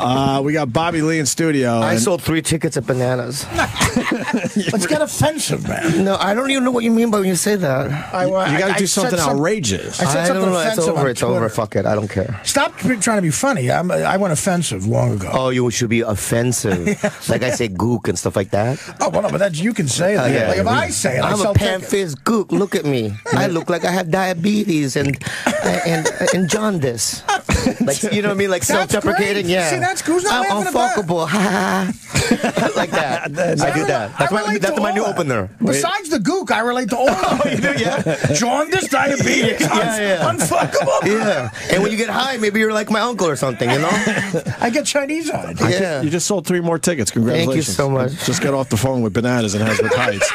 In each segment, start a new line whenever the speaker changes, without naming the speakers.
Uh, we got Bobby Lee in studio.
I
and-
sold three tickets at Bananas.
Let's get offensive, man.
No, I don't even know what you mean by when you say that.
I,
you got to
I
do
said
something
some-
outrageous.
I said
I
something
don't know. It's
offensive
over.
on
It's over.
Twitter.
Fuck it. I don't care.
Stop trying to be funny. I'm, I went offensive long ago.
Oh, you should be offensive. Like I say gook and stuff like that.
Oh, well, no, but that's you can say that.
Yeah.
Like if I say it, I
I'm
sell
a pan
tickets.
fist gook. Look at me. I look like I have diabetes and and and jaundice. Like you know what I mean? Like self-deprecating.
great.
Yeah.
See, that's cool. Who's not
I'm
laughing at that?
unfuckable. Ha ha. ha. like that. I do uh, that. That's
I
my that's my new
that.
opener.
Besides the gook, I relate to all of them.
Oh, you do, yeah.
Jaundice, diabetes,
Yeah, yeah.
unfuckable.
Yeah. And when you get high, maybe you're like my uncle or something. You know?
I get Chinese eyed.
Yeah.
You just sold three more tickets. Congratulations.
Thank you so much.
Just got off the phone with Bananas in Hasbrouck Heights.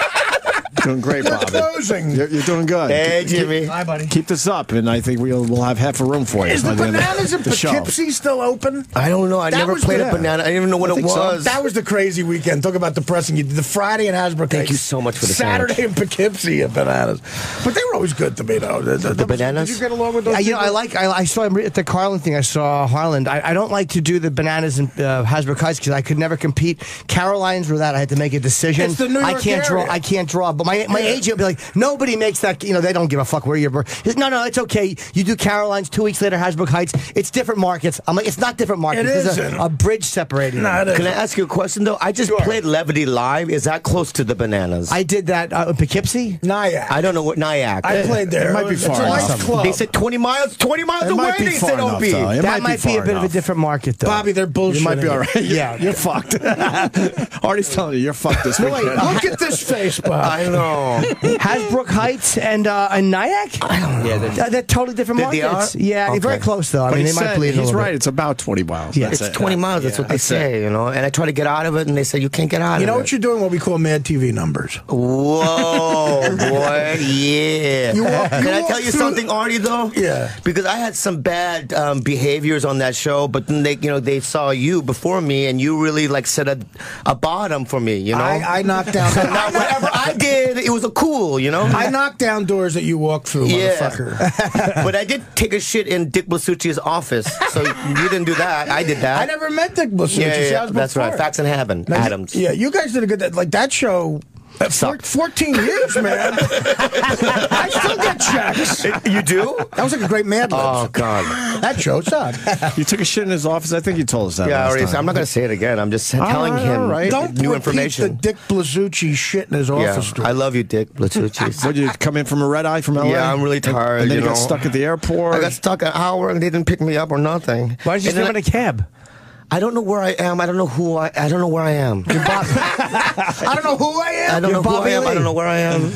Doing great,
We're
Bobby.
closing.
You're, you're doing good.
Hey,
Keep-
Jimmy.
Hi, buddy.
Keep this up, and I think we'll we'll have half a room for you.
Is
by
the
end of
bananas in
the show.
Poughkeepsie still open?
I don't know. I
That
never
was
played
the-
a banana. I didn't even know what
I
it
think so.
was.
That was the crazy weekend. Talk about depressing. You did the Friday in Hasbrouck.
Thank you so much for the
Saturday
sandwich.
in Poughkeepsie at Bananas. But they were always good to me, though. The, the-
bananas?
Did you get along with those?
Yeah, you know, I like. I, I saw him at the Carlin thing. I saw Harland. I, I don't like to do the bananas in uh, Hasbrouck Heights because I could never compete. Caroline's were that I had to make a decision.
It's the New York I
can't draw. I can't draw. But my my agent would be like, nobody makes that. You know, they don't give a fuck where you're. born." He No, no, it's okay. You do Caroline's two weeks later, Hasbrouck Heights. It's different markets. I'm like, it's not different markets.
It
There's
isn't.
a, a bridge separating.
No,
them.
it
Can I ask you a question though? I just
Sure.
played Levity live. Is that close to the bananas?
I did that uh, in Poughkeepsie.
Nyack.
I don't know what Nyack.
I played there.
It might be
It's a
far
nice
enough.
club.
They said 20 miles. 20 miles
It
away. they said
enough,
OB.
though. It
that
might
might
be
be, a
far
bit of a different market, though.
Bobby, they're bullshit.
You might be all right.
Yeah.
you're fucked. Artie's telling you, you're fucked this
No, wait,
Look at this face, Bob.
I know.
Hasbrouck Heights and uh, and Nyack.
Yeah, they're-
They're, they're totally different
They- they
markets.
are?
Yeah, they're very close though. I
But
mean,
he
they might
said-
bleed. a
He's
little
right.
bit.
It's about 20 miles.
Yeah.
That's
It's
it.
20 miles. That's
Yeah,
what they
that's it.
say, you know. And I try to get out of it, and they say you can't get out
You know
of
what
it.
you're doing? What we call Mad TV numbers.
Whoa, boy, yeah.
walk-
Can I tell you
through-
something, Artie? Though,
Yeah.
because I had some bad um, behaviors on that show, but then they, you know, they saw you before me, and you really like set a, a bottom for me, you know.
I, I knocked down.
so now whatever I did, it was a cool, you know.
I knocked down doors that you walked through,
Yeah.
motherfucker.
but I did take a shit in Dick Blasucci's office, so you didn't do that. I did that.
I never met Dick Blasucci.
Yeah, yeah, yeah. That's right. Facts and Heaven,
Now,
Adams.
Yeah, you guys did a good. Like that show. Four,
Sucked.
14 years, man. I still get checks.
You do?
That was like a great Mad Libs.
Oh God.
That show sucked.
You took a shit in his office. I think you told us that.
Yeah, I
last
already,
time.
I'm not going to say it again. I'm just telling
right,
him
all right.
Don't
new
repeat
information.
the Dick Blasucci shit in his office. story.
I love you, Dick Blasucci.
What, you come in from a red eye from LA?
Yeah, I'm really tired,
And then
you
you got stuck at the airport.
I got stuck an hour and they didn't pick me up or nothing.
Why did you
And then
sleep in a cab?
I, don't know where I am. I don't know who I. I don't know where I am.
I don't know who I am.
I don't
You're
know who I am. I don't know where I am.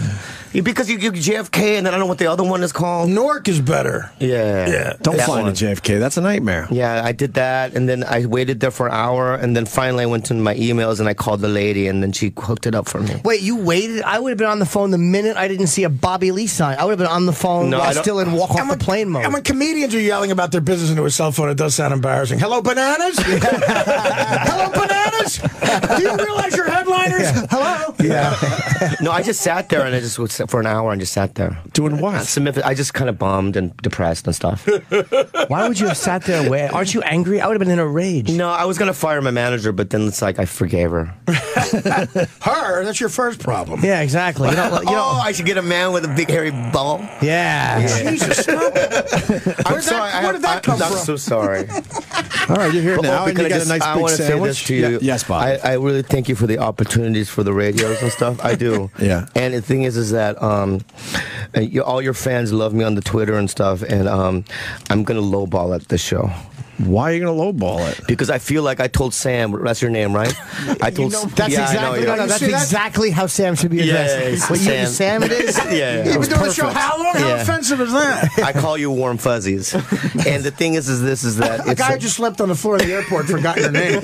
Yeah, because you give JFK and then I don't know what the other one is called.
Newark is better.
Yeah.
Yeah.
Don't
That
fly
one.
to JFK. That's a nightmare.
Yeah, I did that, and then I waited there for an hour, and then finally I went to my emails and I called the lady, and then she hooked it up for me.
Wait, you waited? I would have been on the phone the minute I didn't see a Bobby Lee sign. I would have been on the phone
No, I
while
don't-
still in walk off
And
the plane mode.
and when comedians are yelling about their business into a cell phone, it does sound embarrassing. Hello, bananas. Hello, bananas. Do you realize you're headliners? Hello.
yeah.
No, I just sat there and I just was for an hour and just sat there.
Doing what?
Submit- I just kind of bummed and depressed and stuff.
Why would you have sat there? Where, aren't you angry? I would have been in a rage.
no, I was gonna fire my manager, but then it's like I forgave her.
Her. That's your first problem.
Yeah, exactly. You know, you
oh, I should get a man with a big hairy ball.
yeah.
Jesus, stop it.
I'm
Where'd
sorry.
that-
I
where did that
I-
come
I'm so sorry.
All right, you're here
But,
now, and you
I
got
just-
a nice
I
big
want to say
sandwich.
this to you.
Yeah, yes, Bob.
I, I really thank you for the opportunities for the radios and stuff. I do.
Yeah.
And the thing is, is that um, uh, you, all your fans love me on the Twitter and stuff, and um, I'm gonna lowball at the show.
Why are you going to lowball it?
Because I feel like I told Sam, that's your name, right? I told
That's
yeah, I know,
exactly
yeah.
no, no,
You
that's exactly how Sam should be
Yeah,
addressed.
it's
What you,
Sam.
Sam it is?
yeah, yeah.
You've been doing the show how long? How offensive is that?
I call you warm fuzzies. and the thing is, is this is that
A
it's
guy
a-
just slept on the floor of the airport, forgot your name.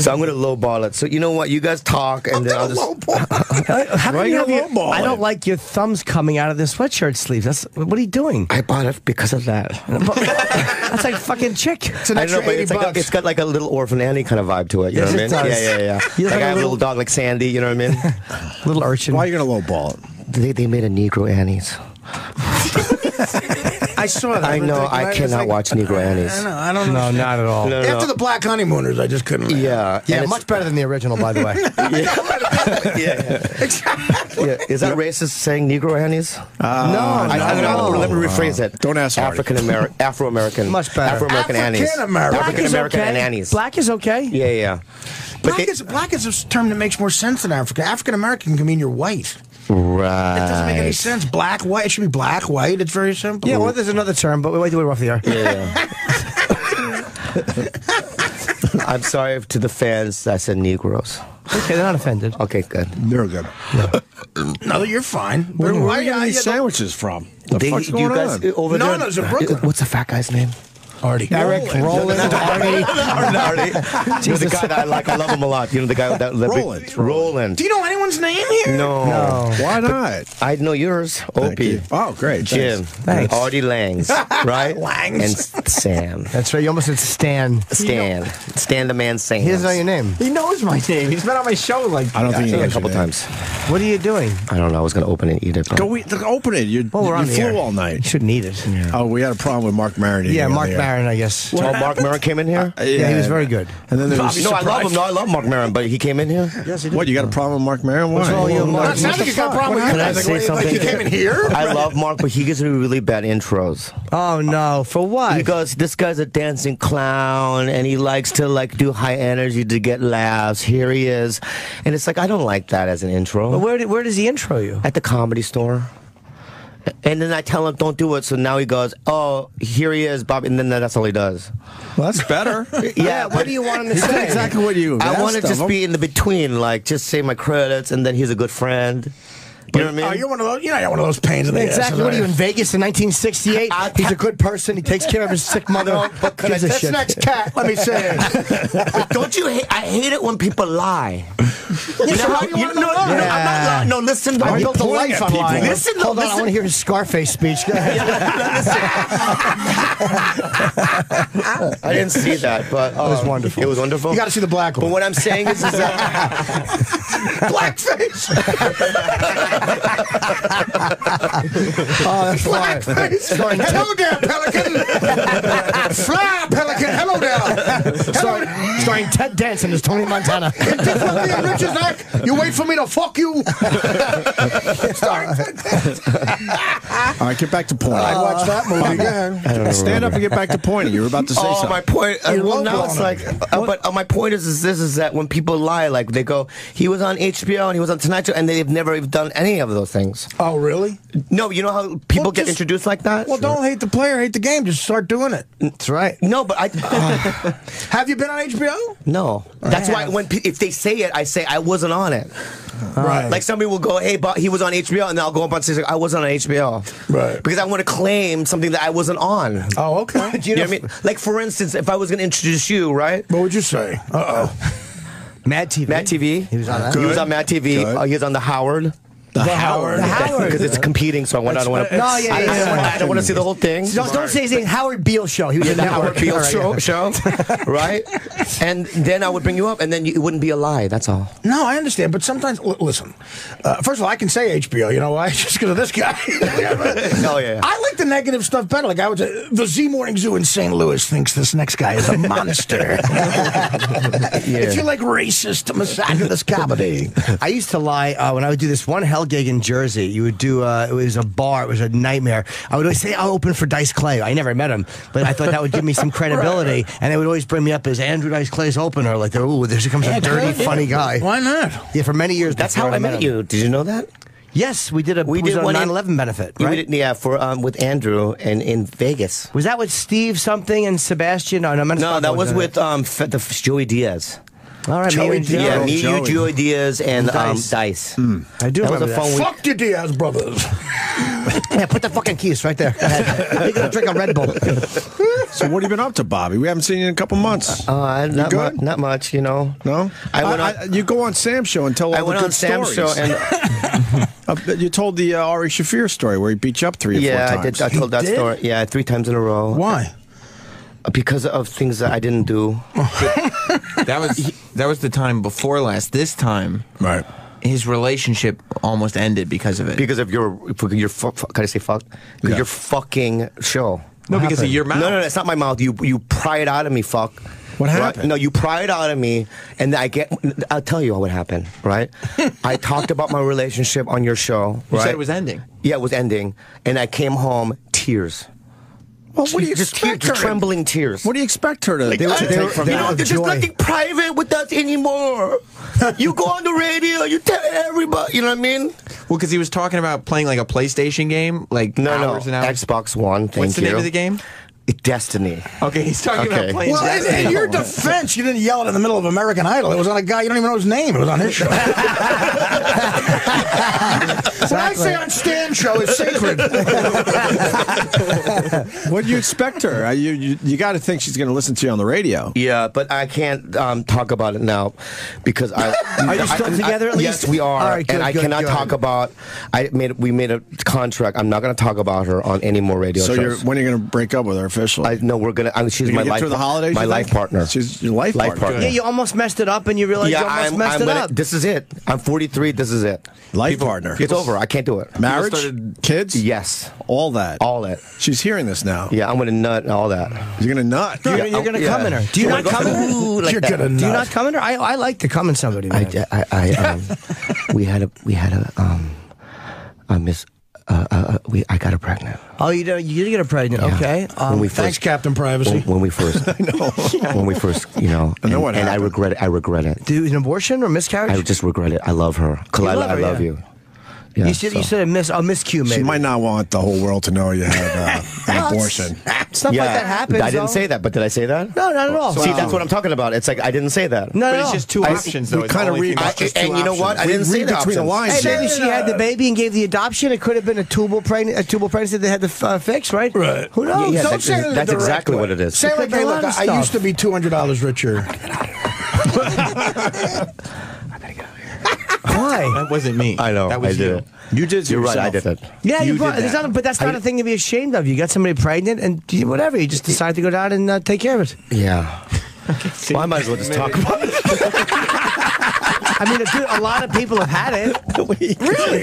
So I'm gonna lowball it. So you know what? You guys talk, and then I'll just.
How come
Why
you
you
have your,
lowball
I don't like your thumbs coming out of the sweatshirt sleeves. That's what are you doing?
I bought it because of that.
That's like fucking chick.
It's an
I don't know, but it's, like a, it's got like a little orphan Annie kind of vibe to it. You
Yes,
know what I mean?
does.
Yeah, yeah, yeah.
You
like
like
I
a
have a
little-
little dog like Sandy. You know what I mean?
Little urchin.
Why are you going to lowball it?
they, they made a Negro Annie's.
I saw that.
I know.
Ridiculous.
I cannot
like,
watch Negro Annies.
I know. I don't
No,
know.
not at all.
No, no,
After
no.
the Black Honeymooners, I just couldn't.
Yeah.
Yeah,
and
much better than the original, by the way.
it's- yeah. Is that racist saying Negro Annies?
Uh, no,
I, I,
no.
no, let me rephrase it.
Don't ask
African American, Afro American,
Much better.
Afro American Annies,
African-American.
Black
African
is
American
okay.
and Annies.
Black is okay.
Yeah, yeah. But
Black
they-
is black is a term that makes more sense than African. African American can mean you're white.
Right.
It doesn't make any sense. Black, white. It should be black, white. It's very simple.
Yeah, well, there's another term, but we wait till we're off the air. Yeah.
I'm sorry to the fans that I said Negroes.
Okay, they're not offended.
Okay, good.
They're good.
No, that you're fine.
Where, where
Why-
are you getting these sandwiches from? The
They-
fuck's
you guys
on?
over
No,
there?
no, it's in Brooklyn.
What's the fat guy's name?
Artie.
Eric, Roland, Artie.
Artie. You know the guy that I like. I love him a lot. You know the guy that that
Roland.
Roland.
Do you know anyone's name here?
No.
No.
Why not?
I know yours. Opie.
you. Oh, great.
Jim.
Thanks.
Thanks.
Artie Langs. Right?
Langs.
And Sam.
That's right. You almost said Stan.
Stan. Stan the man Sam.
He doesn't know your name.
He knows my name. He's been on my show like.
I don't think he
Yeah, a couple
your
times.
What are you doing?
I don't know. I was going to open and eat it.
Go eat, open it. You,
Well, we're
you
on the
flew
air.
all
You
night.
shouldn't eat it. Yeah,
Oh, we had a problem with Marc Maron. Yeah,
Marc
the air.
Maron, I guess.
Oh, Marc Maron came in here?
Uh, yeah, he was very good.
And then there was
no, I love him. No, I love Marc Maron, but he came in here.
Yes, he did.
What, you got a problem with Marc Maron? Why?
What's wrong with you, Marc?
Well, it sounds like you got a problem with
Can I
you.
say something?
Like you came in here?
I love Marc, but he gives me really bad intros.
Oh no, for what?
He goes, "This guy's a dancing clown, and he likes to like do high energy to get laughs." Here he is, and it's like I don't like that as an intro.
But where, did- where does he intro you?
At the comedy store. And then I tell him, don't do it. So now he goes, oh, here he is, Bob. And then that's all he does.
Well, that's better.
Yeah,
what do you want him to say?
exactly what you
I want to just
him.
be in the between, like just say my credits, and then he's a good friend. You know what I mean?
Oh, you're one of those. You're not one of those pains in the ass.
Exactly. What are you in Vegas in 1968?
I-
He's a good person. He takes care of his sick mother.
No, but can I-
This
shit.
next cat, let me say it.
But don't you hate? I hate it when people lie. You
so why do you
you-
wanna
no,
know?
no, I'm not
Yeah.
lying. No, listen.
I
no,
built a life on lying.
Listen, no,
Hold on, I want to hear his Scarface speech. Go ahead.
I didn't see that, but uh, it
was wonderful.
It was wonderful.
You got to see the black one.
But what I'm saying is, is that
Blackface.
Oh, that's fine.
Blackface. Hello there, Pelican. Fly, Pelican. Hello there.
Starring, starring Ted Danson as Tony Montana.
Differently in Rich's neck. You wait for me to fuck you. Sorry.
All right, get back to point.
I watched that movie again.
Stand up and get back to pointing. You were about to say
Oh,
something.
my point. Uh, well, now it's like, uh, but uh, my point is, is this: is that when people lie, like they go, he was on HBO and he was on Tonight Show, and they've never even done any of those things.
Oh, really?
No, you know how people
Well,
get
just-
introduced like that.
Well, don't hate the player, hate the game. Just start doing it.
That's right.
No, but I. uh,
Have you been on HBO?
no, that's why when if they say it, I say I wasn't on it.
Right.
Like somebody will go, "Hey, but he was on HBO," and then I'll go up on stage like, "I wasn't on HBO,"
Right.
Because I want to claim something that I wasn't on.
oh, okay.
you know what I mean? Like for instance, if I was going to introduce you, right?
What would you say? Uh oh.
Mad TV.
Mad TV.
He was on that.
He was on Mad TV. Uh, he was on the Howard.
The
Howard.
The Howard.
Because it's competing, so I want. I don't want to.
No, yeah,
I,
yeah,
I, don't wanna- I don't want to see the whole thing.
Don't, don't say his name. Howard Beale show. He was
Yeah,
in
the
that
Howard Beale
All right,
show, show, right? And then I would bring you up, and then you, it wouldn't be a lie. That's all.
No, I understand, but sometimes, l- listen. Uh, first of all, I can say HBO. You know why? Just because of this guy.
Oh, yeah.
I like the negative stuff better. Like I would say, the Z Morning Zoo in St. Louis thinks this next guy is a monster. If you like racist, misogynist comedy,
I used to lie uh, when I would do this one hell gig in Jersey. You would do uh, it was a bar. It was a nightmare. I would always say I'll open for Dice Clay. I never met him, but I thought that would give me some credibility. And they would always bring me up as Andrew Dice Clay's opener. Like, ooh, there comes a dirty, funny guy.
why not?
Yeah, for many years.
That's how I met
him.
you. Did you know that?
Yes, we did a
We did
a
one
9/11 benefit,
You
right?
did- yeah, for um, with Andrew and in Vegas.
Was that with Steve something and Sebastian? No, no,
No, that was
in
with um, F- the f- Joey Diaz.
All right,
Joey
me and Joe.
Yeah, me, you,
Joey.
Joey Diaz, and um,
Dice.
Dice.
I do
That was
remember
a
that.
week.
Fuck your Diaz brothers.
Yeah, put the fucking keys right there. Go. You're gonna drink a Red Bull.
So what have you been up to, Bobby? We haven't seen you in a couple months.
Uh, not, mu- not much, you know.
no,
I went on.
you go on Sam's show and tell all
I
the
went
good
on Sam's show and
Uh, you told the uh, Ari Shaffir story where he beat you up three or
yeah,
four
I
times.
did. I told that
did?
story. Yeah, three times in a row.
Why?
Because of things that I didn't do.
That was that was the time before last. This time,
right.
his relationship almost ended because of it.
because of your your fu- fu- can I say fuck? 'Cause
Yeah.
Your fucking show.
no, because of your mouth.
No, no, no, it's not my mouth. You you pry it out of me, fuck.
What
Right?
happened?
No, you pry it out of me, and I get. I'll tell you what happened. Right? I talked about my relationship on your show.
You
right?
said it was ending.
Yeah, it was ending, and I came home tears.
Well, what do you
just tears,
expect?
just
her?
trembling tears.
What do you expect her to,
Like,
to
I-
take from
you know, there's just nothing private with us anymore. you go on the radio, you tell everybody. You know what I mean?
Well, because he was talking about playing like a PlayStation game, like
No,
hours
no.
and hours.
Xbox One. Thank
What's the name of the game?
Destiny.
Okay, he's talking
Okay.
about playing.
Well, in,
Destiny.
in your defense, you didn't yell it in the middle of American Idol. It was on a guy you don't even know his name. It was on his show. What I say on Stan's show is sacred.
What do you expect her? Uh, You you, you got to think she's going to listen to you on the radio.
Yeah, but I can't um, talk about it now because I.
Are you still
I-
together at
Yes,
least?
we are,
All right, good,
and I
good,
cannot
good.
talk about. I made we made a contract. I'm not going to talk about her on any more radio shows.
So you're, when are you going to break up with her officially?
I no, we're gonna. I mean, she's
You're
my
gonna get
life.
through the holidays,
My
you
life
think?
partner.
She's your life partner.
Yeah, you almost messed it up, and you realized
yeah,
you almost
I'm.
messed
I'm
it
gonna,
up.
This is it. I'm 43. This is it.
life partner.
It's over. I can't do it.
Marriage,
started-
kids,
Yes,
all that.
all that.
She's hearing this now.
Yeah, I'm gonna nut and all that.
You're going to nut.
You're,
Yeah,
you're gonna
yeah.
come in her. Do you not come in her?
"Ooh," like
You're
that.
gonna nut.
Do you not come in her? I, I like to come in somebody.
I,
Man.
I, I um, we had a, we had a, um, a miss, uh, uh, uh, we, I got her pregnant.
oh, you didn't you did get her pregnant.
Yeah.
Okay. Um,
When we
Thanks, Captain Privacy.
when, when we first, I know. when we first, you know,
I know
and,
what
and I regret it. I regret it.
do an abortion or miscarriage?
I just regret it. I love her. Khalyla,
love her,
I love
yeah.
you. Yeah,
you said you
so-
said a miss a miscue maybe.
She might not want the whole world to know you have uh, an abortion.
Stuff
yeah,
like that happens.
I didn't
though.
say that, but did I say that?
No, not at all.
See, that's what I'm talking about. It's like I didn't say that.
No,
But
no,
it's just two
I-
options, though.
we
It's
kinda
only
read-
I,
just
and
two
you know what? I
We
didn't say
read
the
between the lines.
Hey,
Yeah.
maybe she had the baby and gave the adoption. It could have been a tubal pregnant, a tubal pregnancy they had to uh, fix, right?
Right.
Who knows?
Yeah,
Don't
that-
say it in a
that's exactly what it is.
Say like, hey, look, I used to be two hundred dollars richer.
Why?
That wasn't me.
I know.
That was
I did
you.
it.
You did to
You're right. I did it.
Yeah, you,
You
brought, there's
that.
not, but that's not a thing to be ashamed of. You got somebody pregnant, and you- whatever, you just decide to go down and uh, take care of it.
Yeah. well, I might as well just talk about it.
I mean, dude, a lot of people have had it.
Really?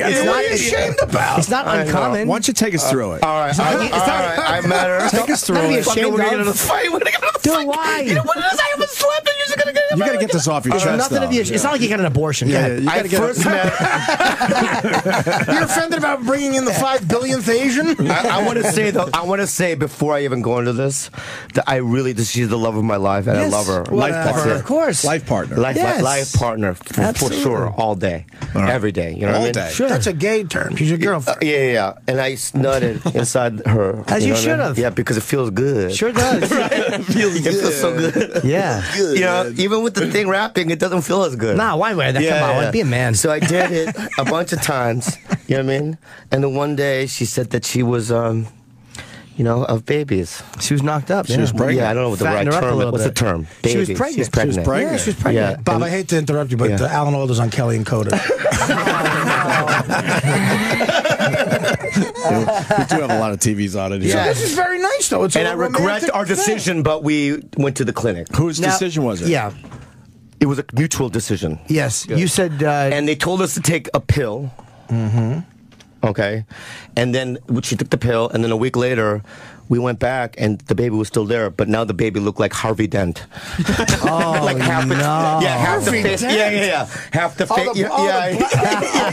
It's
What
not
are you ashamed about?
It's not
I know.
uncommon.
Why don't you take us uh, through it?
All right. I, all
not- it's not-
right. I met her.
Take us through
Not to be
it.
ashamed
We're gonna get
of.
in a fight. We're gonna get in a
Dude,
fight.
why?
You know what it is? I haven't slept, and you're just gonna get.
You got to get this off your
There's
chest.
nothing to be.
though.
ashamed. It's not like you got an abortion.
Yeah, yeah, you
I
got to get
first met.
You're offended about bringing in the five billionth Asian?
I, I want to say though. I want to say before I even go into this that I really. That she's the love of my life, and
Yes.
I love her.
Life
That's
partner.
Of course.
Life partner.
Life,
Yes.
life partner for, for sure, all day,
right.
every day. You know what I mean?
day.
Sure.
That's a gay term. She's your
Uh, yeah, yeah, yeah. And I snutted inside her.
As you
know what I
should
mean?
have.
Yeah, because it feels good.
Sure does.
it feels good. It feels so good.
Yeah.
You know, even with the thing wrapping, it doesn't feel as good.
Nah, why wear that? Come on, be a man.
So I did it a bunch of times. You know what I mean? And then one day she said that she was, um, you know, of babies.
She was knocked up.
She
yeah.
was pregnant.
Yeah, I don't know what the
Fattened
right
her up a
term is.
little
What's the
bit.
term?
She was
Babies.
pregnant.
She's pregnant.
pregnant.
Yeah, she was pregnant.
Yeah.
Bob, I hate to interrupt you, but
Yeah.
uh, Alan Alda's on Kelly and Coda.
We do have a lot of TVs on it. here.
So this is very nice, though. It's
And I regret
romantic
our
thing.
decision, but we went to the clinic.
Whose
Now-
decision was it?
Yeah.
It was a mutual decision.
Yes. You said. Uh,
and they told us to take a pill. Mm-hmm. Okay, and then she took the pill, and then a week later, we went back, and the baby was still there, but now the baby looked like Harvey Dent.
oh
like half the,
no.
yeah, half
Harvey
the face,
Dent?
yeah, yeah, yeah, half the face, yeah, yeah,
the-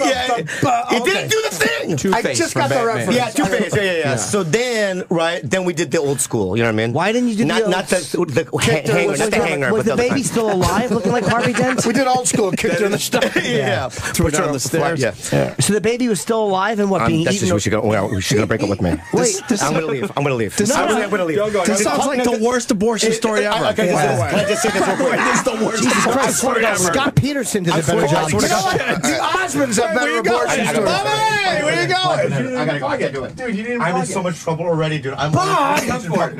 yeah,
the- the-
It didn't do the thing.
Two
I
Face
just
from
got the
Batman.
reference.
Yeah, two face. Yeah, yeah, yeah, So then, right? Then we did the old school. You know what I mean?
Why didn't you do
not
the
not the, the ha- hanger,
with
not
the-
the hanger,
was
but
the baby still alive, looking like Harvey Dent?
We did old school, kicked her in the stomach.
yeah,
Threw her
Push
down
up
the stairs.
Yeah.
So the baby was still alive and what
Um,
being
that's just what she's gonna. Well, she's gonna break up with me.
Wait,
I'm gonna leave. I'm gonna leave.
This
I'm,
sounds
gonna,
like-
I'm gonna leave.
This sounds like the worst abortion story
I-
ever.
I- Can I just? Can I just say this real quick?
This is the worst
Jesus Christ,
story ever.
Scott Peterson did a better
swear-
job.
You know what? The Osmonds have better
Where you going?
abortion stories.
Bobby, where you going?
I gotta go. I gotta do it. Dude, you didn't I'm in so much trouble already, dude. I'm
Bob!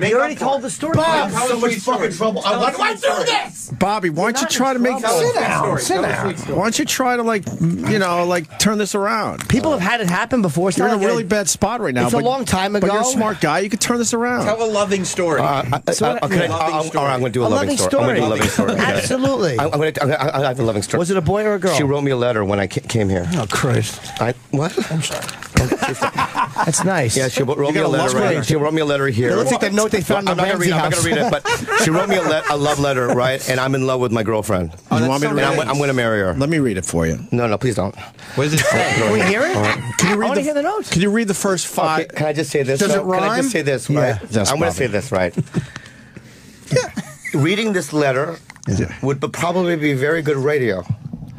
You already told the story.
I'm so much fucking trouble. I- Why do I do this?
Bobby, why don't you try to make.
Sit down. Sit down.
Why don't you try to like you know like turn this around?
People have had it happen before.
You're in a really bad spot right now.
It's a long time ago.
But you're a smart guy. You could turn turn this around.
Tell a loving story.
Uh, I-
So
I-
what-
okay,
Loving
I- I'm-
story.
all right, I'm going to do a,
A loving
story. I'm going to do a loving story.
Absolutely.
I'm, I'm going to. I, I have a loving story.
Was it a boy or a girl?
She wrote me a letter when I came here.
Oh Christ!
I, what? I'm sorry.
That's nice.
Yeah, she wrote me a
a love
letter. Right,
story.
she wrote me a letter here.
It looks like the note they found
I'm
in
not
the
gonna read. I'm not going to read it, but she wrote me a, le- a love letter, right? And I'm in love with my girlfriend.
you want me to
and
read
I'm. I'm going to marry her.
Let me read it for you.
No, no, please don't.
what does it say?
Can we hear it?
Can you
I
read
want
the,
to hear the note.
Can you read the first five?
Okay, can I just say this?
Does
though?
it
Can I
rhyme?
just say this,
Yeah.
right?
Yes,
I'm going to say this, right? Reading this letter
Yeah.
would probably be very good radio.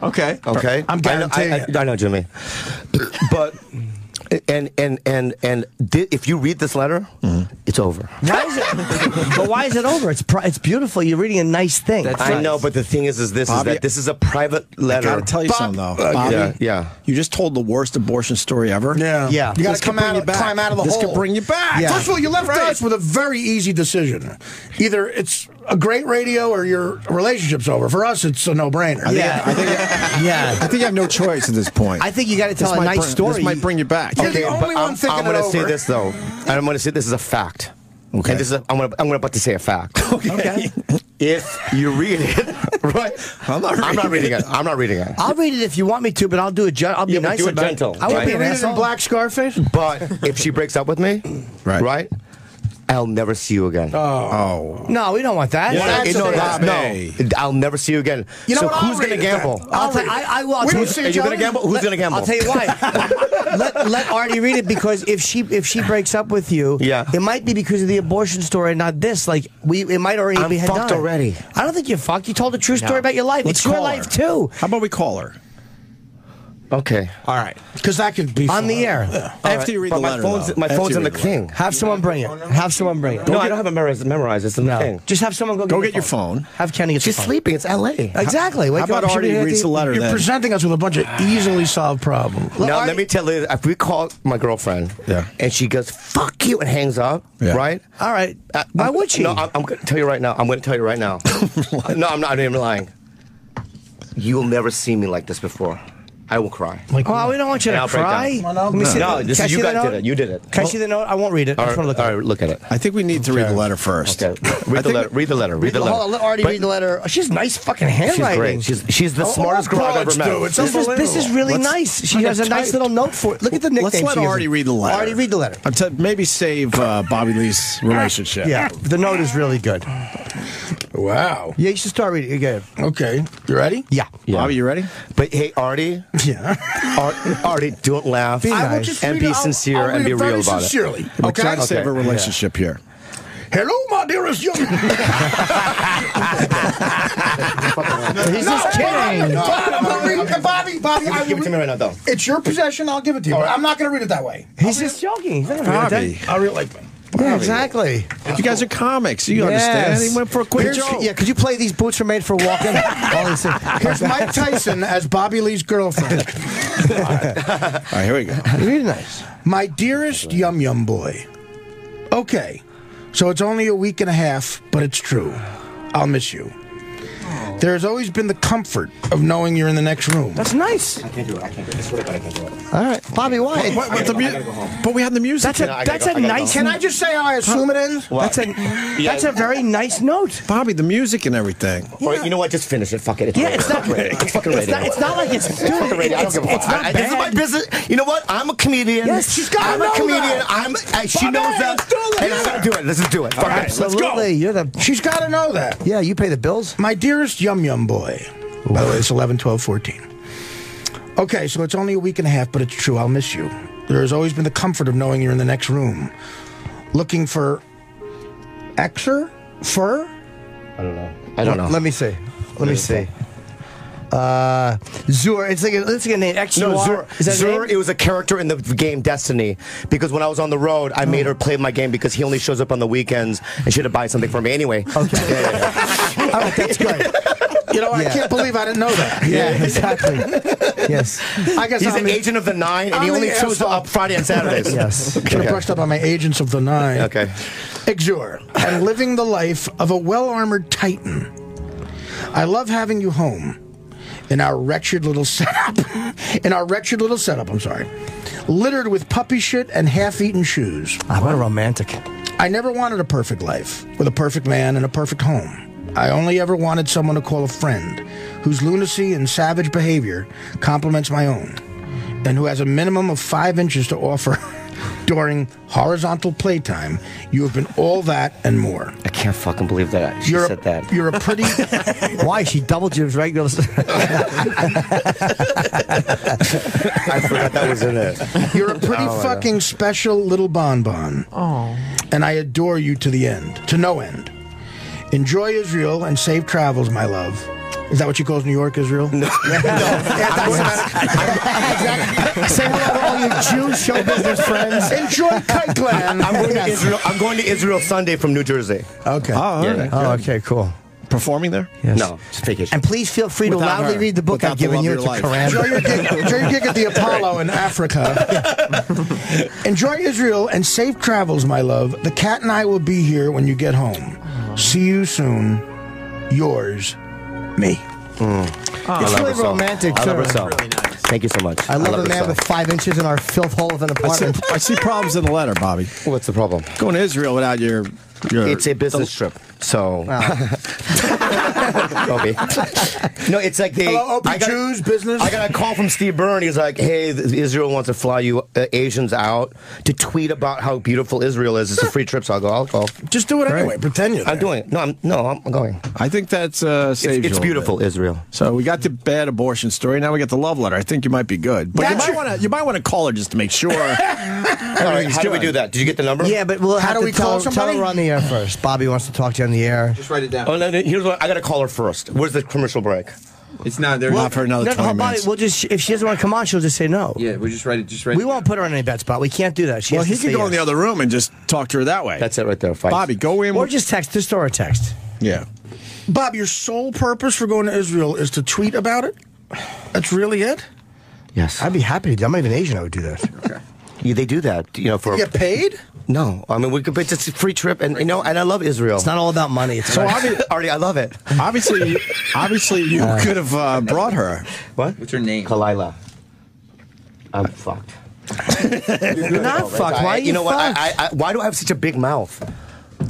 Okay.
Okay,
I'm
I know, I,
guaranteeing
I, I know Jimmy, but and and and and di- if you read this letter, mm-hmm. it's over.
Why is it? but why is it over? It's pri- it's beautiful. You're reading a nice thing.
That's
I
nice.
know, but the thing is, is this
Bobby,
is that this is a private letter.
I gotta tell you
Bob-
something though, Bobby.
yeah, yeah.
You just told the worst abortion story ever.
Yeah,
Yeah.
You gotta
could
come out,
you back.
climb out of the
This
hole.
could bring you back.
Yeah.
First of all, you left
Right.
us with a very easy decision. Either it's a great radio or your relationship's over. For us, it's a no-brainer.
yeah,
I think
yeah.
I think you have no choice at this point.
I think you got to
this
tell a nice
bring,
story.
This might bring you back.
You're the only one
I'm,
thinking
I'm gonna say this though, and I'm going to say this is a fact.
Okay.
And this is a, I'm going to I'm going to about to say a fact.
Okay.
If you read it, right?
I'm not
I'm not
reading
reading it. I'm not reading it.
I'll read it if you want me to, but I'll do it. Gen- I'll be
Yeah,
nice
do it
about
gentle,
I won't
right?
be
You
an
read it
asshole.
in Black Scarface?
But if she breaks up with me,
Right.
right, I'll never see you again.
Oh, oh.
No, we don't want that.
Yeah, that's
no, that's- no, I'll never see you again.
You know
so
what? I'll
who's going to
read it
gamble?
I'll
I'll
tell. I, I will. I'll
We
you-
see
Are you going to gamble? Who's going to gamble?
I'll tell you why. let let Artie read it because if she if she breaks up with you,
Yeah.
it might be because of the abortion story, and not this. Like we, it might already
I'm
be
fucked
done.
already.
I don't think you're fucked. You told a true story about your life.
Let's
it's your
call
life too.
How about we call her?
Okay.
All right.
Because that could be
On
fun.
the air. Yeah.
After you read
But
the
my
letter,
phone's,
though.
my
After
phone's in the
read letter.
king.
Have someone bring it. Have someone bring it.
No, I don't have it memorized. memorized. It's in the
No.
king.
Just have someone go.
Go
get,
get your phone.
Have Kenny get
She's
the phone.
sleeping. It's L.A.
Exactly. Wake
How about
up.
Artie reads the letter
You're
then?
presenting us with a bunch of easily solved problems.
Now
Artie-
let me tell you, if we call my girlfriend,
Yeah.
and she goes "fuck you" and hangs up,
Yeah.
right?
All right.
Uh,
Why
I'm-
would she?
No, I'm, I'm going to tell you right now. I'm going to tell you right now. no, I'm not even lying. You'll never see me like this before. I will cry.
Like,
Oh, we don't want you
And
to
I'll
cry.
down.
Well, no,
Let me see.
No,
Can
this is you
see the
guys did it. You did it.
Can I see the note? I won't read it. I just want to look
all
at it.
right, look at it.
I think we need to read the letter first.
Okay, read the
think-
letter. Read the letter. Read the letter.
Hold on, let Artie
But
read the letter. Oh, she has nice fucking handwriting.
She's great. She's she's the
Oh,
smartest girl I've ever met.
do. It's
This is, this is really
Let's-
nice. She has
a
a nice little note for it. Look at the nickname.
Let's let
she gives
Artie
it.
read the letter.
Already read the letter.
I'm t- maybe save uh, Bobby Lee's relationship.
Yeah, the note is really good.
Wow.
Yeah, you should start reading again.
Okay. You ready?
Yeah.
Yeah.
Bobby, you ready?
But hey, Artie,
Yeah.
Ar- Artie, don't laugh.
Be
I will
nice.
just
And be
it. I'll-
sincere
I'll
and be real about it.
sincerely.
We're
Okay.
trying to save a relationship here.
Hello, my dearest young.
He's just kidding.
No, I'm not reading it. Bobby, Bobby, I
Give it to me right now, though.
it's your possession. I'll give it to you. But I'm not going to read it that way.
He's just joking. He's not gonna read
Bobby,
that.
I'll read it like
Yeah, exactly.
you guys are comics. You understand?
Yes.
He went for a quick joke.
Yeah, could you play these boots are made for walking?
Here's Mike Tyson as Bobby Lee's girlfriend.
All right, here we go.
Really nice.
My dearest Yum Yum boy. Okay, so it's only a week and a half, but it's true. I'll miss you. There has always been the comfort of knowing you're in the next room.
That's nice.
I can't do it. I can't do it. I swear to God, I can't do it.
All right, Bobby. Why?
What, what the mu- but we had the music.
That's a
I gotta
that's
go.
a
I gotta
nice.
Can I just say how I assume it ends?
That's a that's a very nice note.
Bobby, the music and everything.
Or, you know what? Just finish it. Fuck it. It's
Yeah, it's not.
It's fucking radio.
It's not, it's not like it's. Dude,
Fucking radio. I don't
it's,
give a fuck.
it's not
I- This is my
bad.
business. You know what? I'm a comedian.
Yes, she's gotta
I'm a comedian.
that.
I'm. Uh, she
Bobby,
knows that.
let's do it.
And I gotta do it. Let's just do it. Fuck it.
Absolutely, you're the.
She's got to know that.
Yeah, you pay the bills.
My dearest Yum Yum boy. By the way, it's 11, 12, 14. Okay, so it's only a week and a half, but it's true. I'll miss you. There has always been the comfort of knowing you're in the next room. Looking for Xer? Fur?
I don't know. I don't know.
Let me see. Let me see. Uh, Xur. It's like a, it's like a name. X
No, Xur,
Is that
Xur
name?
it was a character in the game Destiny. Because when I was on the road, I made her play my game because he only shows up on the weekends and she had to buy something for me anyway. Okay. Yeah, yeah, yeah.
All right, that's great.
You know, I can't believe I didn't know that.
Yeah, exactly. Yes.
I guess
He's
I'm
an
the-
agent of the nine and he
I'm
only shows
asshole.
up Friday and Saturdays.
Yes.
Should have
Okay.
brushed up on my agents of the nine.
Okay.
Exure and living the life of a well armored titan. I love having you home in our wretched little setup. in our wretched little setup, I'm sorry. Littered with puppy shit and half eaten shoes.
Ah, what a romantic.
I never wanted a perfect life with a perfect man and a perfect home. I only ever wanted someone to call a friend whose lunacy and savage behavior complements my own, and who has a minimum of five inches to offer during horizontal playtime. You have been all that and more.
I can't fucking believe that she
You're
said
a,
that.
You're a pretty.
Why? She doubled your regular.
I forgot that was in it.
You're a pretty oh, fucking special little bonbon. Oh. And I adore you to the end, to no end. Enjoy Israel and safe travels, my love. Is that what you call New York, Israel? No. no. exactly.
Say hello to all your Jew show business friends.
Enjoy Kiteland.
I'm going to Israel. I'm going to Israel Sunday from New Jersey.
Okay.
Oh, all right.
Oh, okay, cool.
Performing there?
Yes.
No, it's vacation.
And please feel free to loudly
her.
read the book
Without
I've given you.
of
It's
your
a
life.
Enjoy your, gig, enjoy your gig at the Apollo in Africa. Enjoy Israel and safe travels, my love. The cat and I will be here when you get home. See you soon. Yours, me. Hmm.
It's
I love
really
her so.
romantic,
I love her
too.
so. Thank you so much.
I love, a man
so.
with five inches in our filth hole of an
I see,
apartment.
I see problems in the letter, Bobby.
What's the problem?
Going to Israel without your. Your
It's a business trip, so. Kobe. no, it's like they.
Hello, Opie
I got-
Jews business.
I got a call from Steve Byrne. He's like, "Hey, Israel wants to fly you uh, Asians out to tweet about how beautiful Israel is. It's a free trip." So I'll go. I'll go.
Just do it anyway. Pretend you're
I'm doing it. No, I'm no, I'm going.
I think that's uh,
It's,
saves you
it's beautiful,
bit.
Israel.
So we got the bad abortion story. Now we got the love letter. I think you might be good, but you might want to. You might want to call her just to make sure.
All right, how do we do that? Did you get the number?
Yeah, but we'll
How do
to
we
tell,
call
tell
somebody?
her on the air first. Bobby wants to talk to you on the air.
Just write it down.
Oh no, no, here's what I got to call her first. Where's the commercial break?
It's not there.
Not for another
No,
twenty
no, Bobby,
minutes.
we'll just if she doesn't want to come on, she'll just say no.
Yeah, we just write it. Just write.
We
it
won't
down.
put her on any bet spot. We can't do that. She
well,
has
he
to
could
say
go in the
yes.
other room and just talk to her that way.
That's it right there. Five.
Bobby. Go in.
Or
with-
just text, just or a text.
yeah.
Bob, your sole purpose for going to Israel is to tweet about it? That's really it?
Yes.
I'd be happy to. do I'm not even Asian. I would do that.
Yeah, they do that. You know, for
You get paid?
no. I mean, we could. It's a free trip, and you know, and I love Israel.
It's not all about money. It's
So
about,
obvi-
Artie, I love it.
obviously, obviously, you could have uh, brought her.
What?
What's her name?
Khalyla. I'm fucked.
you're not fucked. Why are you,
you know what? I, I, I, why do I have such a big mouth?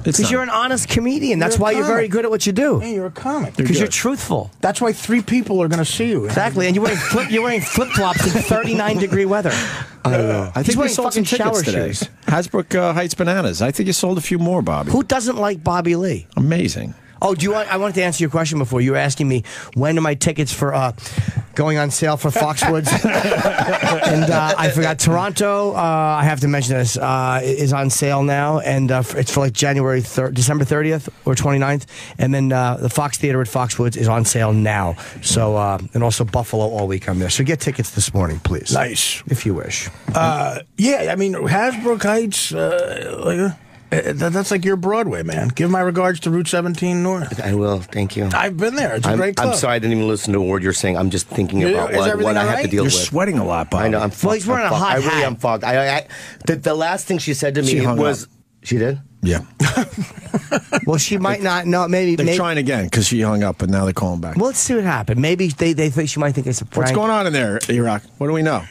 It's
Because you're an honest comedian. That's
You're a
why you're very good at what you do.
Hey, you're a comic.
Because you're
good.
truthful.
That's why three people are going to see you.
Exactly, and you're wearing flip. You're wearing flip flops in 39 degree weather.
I don't know. I think we
wearing
sold some tickets
shower
today.
shoes.
Hasbrouck uh, Heights Bananas. I think you sold a few more, Bobby.
Who doesn't like Bobby Lee?
Amazing.
Oh, do you want? I wanted to answer your question before. You were asking me when are my tickets for uh, going on sale for Foxwoods, and uh, I forgot Toronto. Uh, I have to mention this uh, is on sale now, and uh, it's for like January thir- December 30th or 29th, and then uh, the Fox Theater at Foxwoods is on sale now. So uh, and also Buffalo all week I'm there. So get tickets this morning, please.
Nice.
if you wish.
Uh, yeah, I mean, Hasbrouck Heights, uh, like, uh, Uh, that, that's like your Broadway, man. Give my regards to Route 17 North.
I will. Thank you.
I've been there. It's a
I'm,
great club.
I'm sorry I didn't even listen to a word you're saying. I'm just thinking
Yeah,
about
is
what,
everything
what I
all
have to
right?
deal
You're
with.
sweating a lot, Bobby.
I know. I'm fucked.
he's wearing
I'm
a
fucked.
hot
I really
hat.
am fucked. I, I, the, the last thing she said to
She
me
hung
was,
up.
she did.
Yeah.
Well, she might not. No, maybe.
They're
maybe
trying again because she hung up, and now they're calling back.
well, let's see what happened. Maybe they, they think she might think it's a prank.
What's going on in there, E-Rock? What do we know?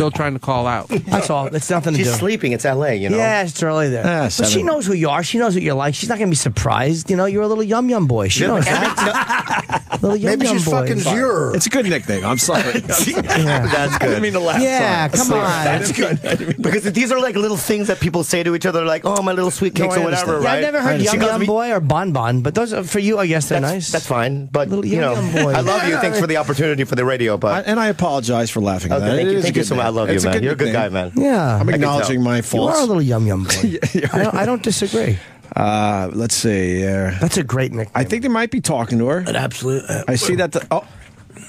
Still trying to call out.
That's all. It's nothing to
She's
do.
sleeping. It's L.A. You know.
Yeah, it's early there.
Ah,
but she knows who you are. She knows what you're like. She's not going to be surprised. You know, you're a little yum yum boy. She knows that. little yum
Maybe
yum
she's
boy.
fucking Zure.
It's a good nickname. I'm sorry.
That's good.
I didn't mean to laugh.
Yeah,
Sorry.
come on.
That's good.
Because these are like little things that people say to each other, like, "Oh, my little sweet cakes"
I
or whatever.
understand.
Yeah,
right?
I've never heard
She
yum
calls
yum boy or bon bon, but those are, for you, I guess they're
That's,
nice.
that's fine, but
Little
you know,
yum yum boy.
I love you. Thanks for the opportunity for the radio,
I,
but
and I apologize for laughing at
Okay,
that.
thank
It
you. Thank you so much. I
name.
love you,
It's
man. You're a good
nickname.
guy, man.
Yeah,
I'm acknowledging my faults.
you are a little yum yum boy. I, don't, I don't disagree.
Uh, let's see. Uh,
That's a great nickname.
I think they might be talking to her.
An absolute. Uh,
I see that. The, oh,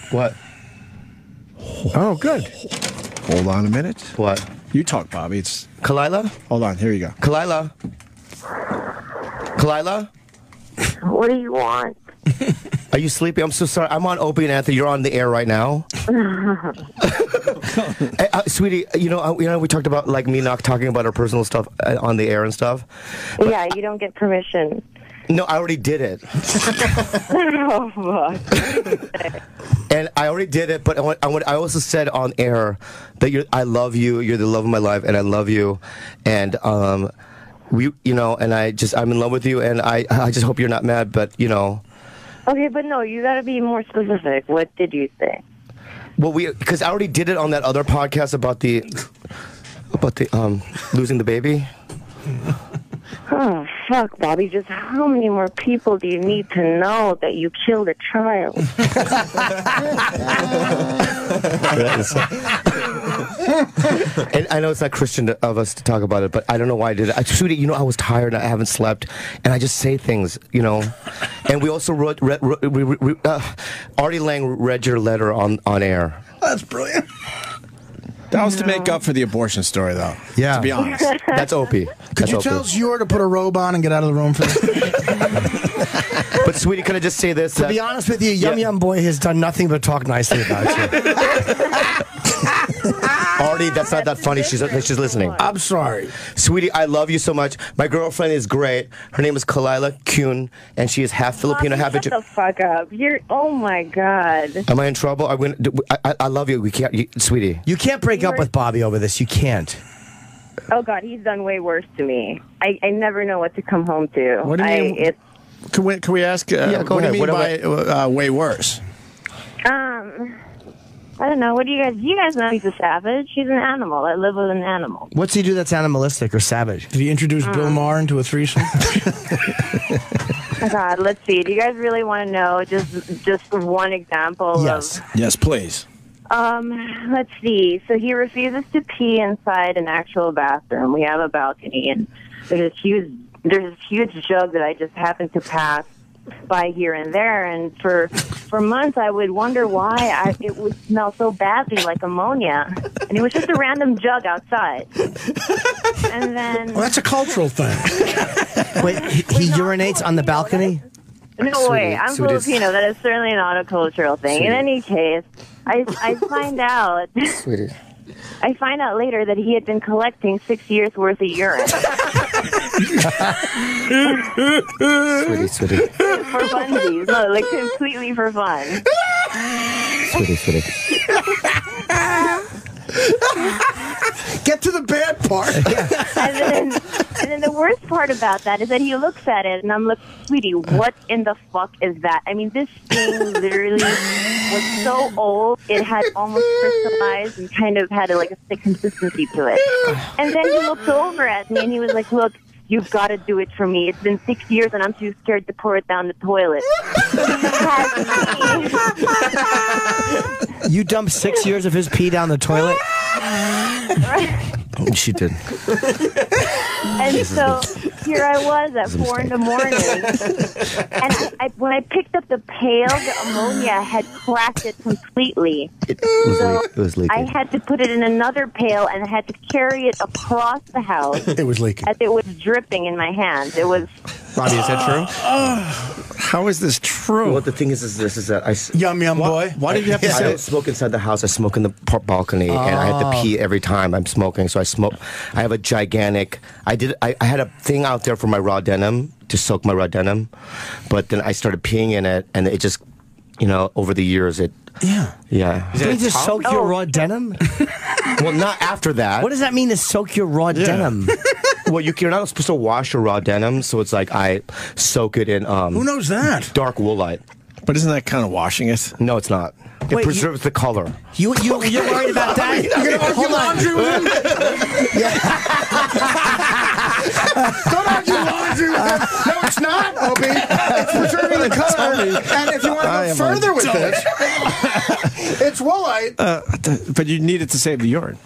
What?
Oh, good.
hold on a minute.
What?
You talk, Bobby. It's
Khalyla?
hold on. Here you go.
Khalyla? Khalyla?
What do you want?
Are you sleeping? I'm so sorry. I'm on Opie and Anthony. You're on the air right now. Hey, uh, sweetie, you know, uh, you know, we talked about like me not talking about our personal stuff uh, on the air and stuff.
Yeah, you don't get permission.
No, I already did it,
oh, fuck.
and I already did it. But I, want, I, want, I also said on air that you're, I love you. You're the love of my life, and I love you. And um, we, you know, and I just I'm in love with you, and I I just hope you're not mad, but you know,
Okay, but no, you got to be more specific. What did you say?
well, we because I already did it on that other podcast about the about the um losing the baby.
Oh, fuck, Bobby. Just how many more people do you need to know that you killed a child?
And I know it's not Christian of us to talk about it, but I don't know why I did it. I, sweetie, you know, I was tired. I haven't slept, and I just say things, you know. And we also wrote. Re, re, re, re, uh, Artie Lange read your letter on on air.
That's brilliant.
That was to make up for the abortion story, though.
Yeah.
To be honest.
That's Opie.
Could
That's
you
Opie.
tell Zior to put a robe on and get out of the room for this?
But sweetie, could I just say this?
To be honest with you, Yum
Yeah.
Yum Boy has done nothing but talk nicely about you.
Artie, that's not that funny. She's she's listening.
I'm sorry.
Sweetie, I love you so much. My girlfriend is great. Her name is Khalyla Kuhn, and she is half Filipino, half
Shut the
Egyptian.
fuck up. You're. Oh my god.
Am I in trouble? Are we I, I, I love you. We can't, you, sweetie.
You can't break up with Bobby over this. You can't.
Oh god, he's done way worse to me. I, I never know what to come home to.
What do you
I,
mean?
It's
Can we, can we ask, uh,
Yeah, go
what
ahead.
do you mean
What
by uh, way worse?
um. I don't know. What do you guys? You guys know he's a savage. He's an animal. I live with an animal.
What's he do that's animalistic or savage?
Did he introduce Bill Maher into a threesome?
Oh God, let's see. Do you guys really want to know just just one example
Yes.
of
Yes, please.
Um, let's see. So he refuses to pee inside an actual bathroom. We have a balcony, and there's this huge there's this huge jug that I just happen to pass by here and there. And for for months, I would wonder why I, it would smell so badly like ammonia, and it was just a random jug outside. And then
well, that's a cultural thing.
Wait, he, he urinates on the balcony?
No way. I'm
sweetie.
Filipino. That is certainly not a cultural thing. In any case, I I find out
Sweetie.
I find out later that he had been collecting six years worth of urine
Sweetie, sweetie.
for funsies. No, like completely for fun.
Sweetie, sweetie.
Get to the bad part.
And then, and then the worst part about that is that he looks at it, and I'm like, sweetie, what in the fuck is that? I mean, this thing literally was so old, it had almost crystallized and kind of had a, like a thick consistency to it. And then he looked over at me, and he was like, look, You've got to do it for me. It's been six years and I'm too scared to pour it down the toilet.
You dumped six years of his pee down the toilet?
Oh, she did.
And so here I was at four in the morning, and I, I, when I picked up the pail, the ammonia had cracked it completely.
It was,
So
leak, it was leaking.
I had to put it in another pail and I had to carry it across the house
It was leaking.
as it was dripping in my hand. It was
Bobby, is that true?
How is this true?
well, the thing is, is this is that I. s-
Yum yum boy.
Why did you have to
I
say
don't smoke inside the house. I smoke in the par- balcony, and I have to pee ah. every time I'm smoking. So I smoke. I have a gigantic. I did. I, I had a thing out there for my raw denim to soak my raw denim, but then I started peeing in it, and it just, you know, over the years, it.
Yeah.
Yeah.
Did you just soak your
Oh.
raw denim?
well, not after that.
What does that mean to soak your raw denim?
well, you, you're not supposed to wash your raw denim, so it's like I soak it in um,
Who knows that?
dark woolite.
But isn't that kind of washing it?
No, it's not. It
Wait, you-
preserves the color.
You, you, you're worried about that?
You're gonna argue laundry with him? Don't argue laundry with him. No, it's not, Opie. It's preserving the color. And if you want to go further with this, it's woolite.
Uh, but you need it to save the urine.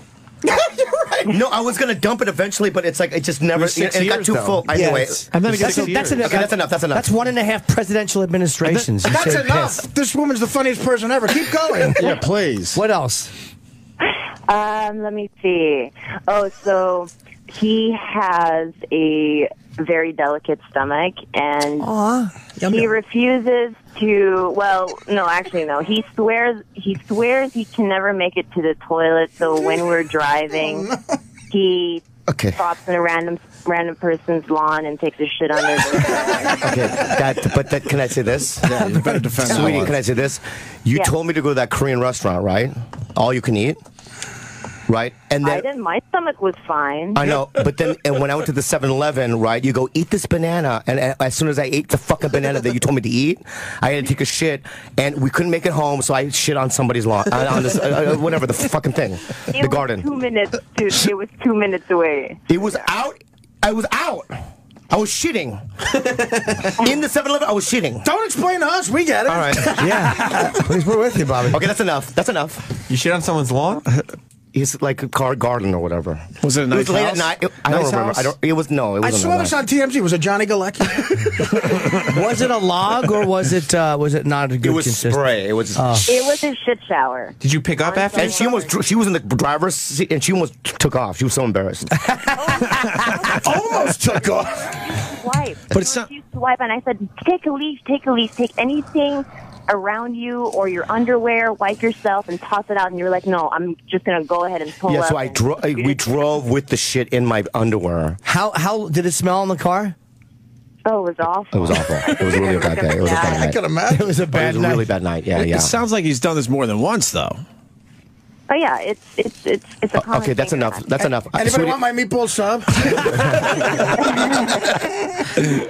No, I was gonna dump it eventually, but it's like it just never.
six
it, it got
years,
too
though.
full.
Yeah,
Anyway,
it's-
And then it
that's, a, that's,
years.
enough.
Okay, that's enough, that's enough.
That's one and a half presidential administrations. You
That's enough.
piss.
This woman's the funniest person ever. Keep going.
Yeah, please.
What else?
Um, let me see. Oh, so he has a very delicate stomach, and he refuses to. Well, no, actually, no. He swears. He swears he can never make it to the toilet. So when we're driving, oh, he
Okay.
stops in a random random person's lawn and takes a shit on their.
Okay, that, but that, can I say this?
Yeah, you better defend
Sweetie, can I say this? You
Yeah.
told me to go to that Korean restaurant, right? All you can eat. Right? And
I
then
didn't. My stomach was fine.
I know, but then and when I went to the 7-Eleven, right, you go eat this banana, and a- as soon as I ate the fucking banana that you told me to eat, I had to take a shit, and we couldn't make it home, so I shit on somebody's lawn, uh, on this, uh, uh, whatever the fucking thing,
it
the
was
garden.
Two minutes. To, it was two minutes away.
It was out. I was out. I was shitting in the 7-Eleven. I was shitting.
Don't explain to us. We get it.
All right.
Yeah. Please, we're with you, Bobby.
Okay, that's enough. That's enough.
You shit on someone's lawn?
It's like a car garden or whatever.
Was it a
It
nice
was late
house?
at night. It- I don't remember.
house?
I don't. It was no. It
I
wasn't.
saw
a
this
night.
on TMZ. Was it Johnny Galecki?
Was it a log or was it uh, was it not a good
It was
consist-
spray. It was.
It was a shit shower.
Did you pick up after?
and she almost. dr- She was in the driver's seat, and she almost took off. She was so embarrassed.
Almost took off.
Swipe.
But it's
You
not-
refused to Swipe, and I said, take a leaf, take a leaf, take anything around you or your underwear, wipe yourself, and toss it out. And you're like, no, I'm just gonna go ahead and pull
yeah.
up.
So I
and-
drove. We drove with the shit in my underwear.
How how did it smell in the car?
Oh, it was awful.
It was awful. It was really a bad day. It was a bad night.
I can
It
imagine.
was a
It was a
night.
really bad night. Yeah,
It
yeah.
sounds like he's done this more than once, though.
Oh yeah, it's it's it's it's a oh, common
Okay, that's
thing
enough.
around
That's
here.
enough.
Anybody
Sweetie-
want my meatball sub?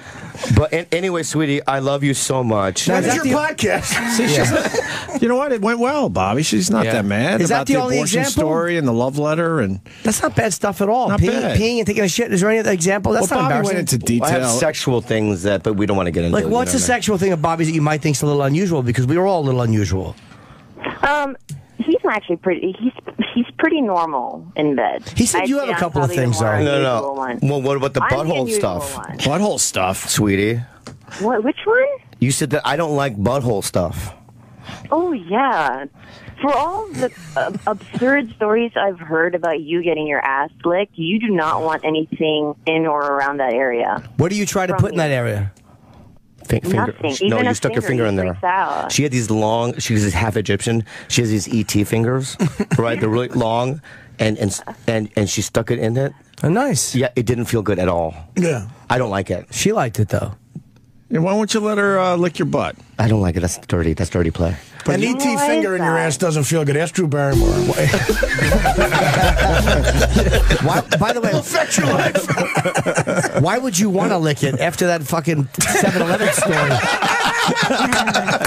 But an- anyway, sweetie, I love you so much.
Now,
That's
is
your
the-
podcast.
See, she's not, you know what? It went well, Bobby. She's not
Yeah.
that mad
Is that the
the,
only
abortion
example?
story and the love letter. And
That's not bad stuff at all.
Not
peeing,
bad.
peeing and taking a shit. Is there any other example? That's
well,
not
Bobby went
embarrassing.
into
I have sexual things that, but we don't want to get into.
like, what's
you
a sexual thing of Bobby's that you might think's a little unusual? Because we were all a little unusual.
Um, he's actually pretty. He's he's pretty normal in bed.
He said
I'd
you have
say
a
I'm
couple of
probably the
things,
more
though.
No,
unusual
no.
One.
Well, what about the
I'm the
butthole
unusual
stuff,
one.
Butthole stuff.
sweetie?
What? Which one?
You said that I don't like butthole stuff.
Oh yeah. For all the uh, absurd stories I've heard about you getting your ass licked, you do not want anything in or around that area.
What do you try to
From
put in that area?
Fin- finger.
Nothing.
No,
Even
you
a
stuck your
finger,
finger in there.
out.
She had these long. She's half Egyptian. She has these ET fingers, right? They're really long, and and and and she stuck it in it.
Oh, nice.
Yeah, it didn't feel good at all.
Yeah.
I don't like it.
She liked it though.
And why won't you let her uh, lick your butt?
I don't like it. That's dirty. That's dirty play.
An ET
Why is
finger in your ass doesn't feel good. Ask Drew Barrymore.
Why, by the way,
affect your life.
why would you want to lick it after that fucking 7-Eleven story?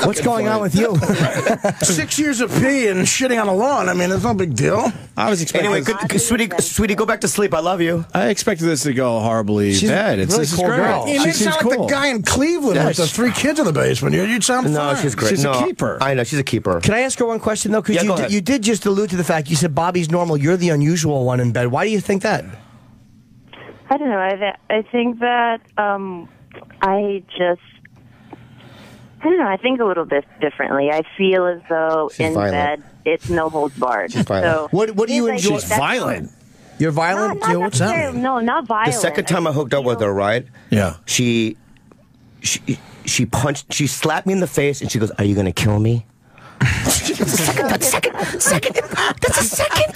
What's going on with you?
Six years of pee and shitting on a lawn. I mean, it's no big deal.
I was expecting.
Anyway,
this,
good, good, sweetie, sweetie, go back to sleep. I love you.
I expected this to go horribly
She's
bad. It's
really
this is
cool
great.
girl.
You
She
may
seems
sound like
cool.
the guy in Cleveland
Yeah,
with the three kids in the basement. You- You'd sound
No,
fine.
she's great.
She's a keeper.
I know she's a keeper.
Can I ask her one question though? Because
Yeah,
you,
go
did- you did just allude to the fact you said Bobby's normal. You're the unusual one in bed. Why do you think that?
I don't know. I, I think that um, I just. I don't know. I think a little bit differently. I feel as though
She's
in
violent.
bed it's no holds barred.
She's violent.
So
What- what do you
it's
enjoy-
She's violent.
You're
Not,
violent.
not
You what's that?
no, not violent.
The second time I hooked up with her, right?
Yeah.
She, she, she punched. She slapped me in the face, and she goes, "Are you gonna kill me?"
That's a
second, second, that's a second,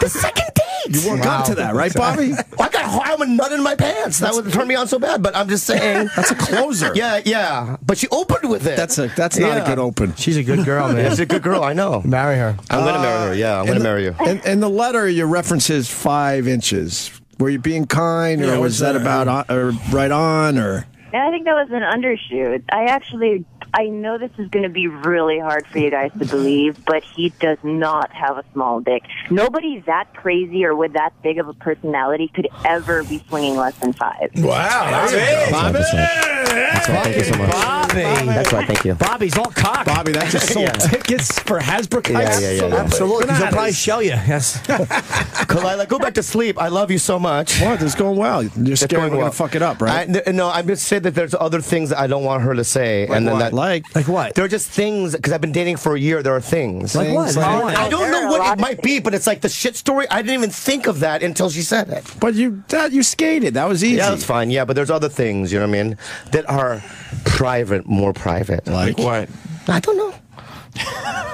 the second date.
You woke up to that, right, Bobby?
I got high with a nut in my pants. That would turn me on so bad. But I'm just saying.
That's a closer.
yeah, yeah. But she opened with it.
That's a that's not
Yeah.
a good open.
She's a good girl, man.
She's a good girl. I know.
Marry her.
I'm gonna marry her. Yeah, I'm gonna
the,
marry you.
In, in the letter, you references five inches. Were you being kind, or
Yeah,
was
what's
that
that?
about on, or right on, or?
And I think that was an undershoot. I actually, I know this is going to be really hard for you guys to believe, but he does not have a small dick. Nobody that crazy or with that big of a personality could ever be swinging less than five.
Wow. There you go.
That's right. Thank you so much.
Bobby.
That's right. Thank you.
Bobby's all cocked.
Bobby, that just sold tickets for Hasbrouck.
Yeah, yeah, yeah, yeah.
Absolutely. Because I'll
Bananas.
probably show you. Yes.
Khalyla, go back to sleep. I love you so much.
What? It's going well. You're
It's
scared
going
we're going
well.
to fuck it up, right?
I, n- no, I'm just saying that there's other things that I don't want her to say, and then
what?
that
like
Like what?
There are just things because I've been dating for a year. There are things.
Like what?
Things
Like
like-
what?
I don't know what it might be, but it's like the shit story. I didn't even think of that until she said it.
But you that you skated. That was easy.
Yeah, that's fine. Yeah, but there's other things, you know what I mean, that are private, more private.
Like
What?
I don't know.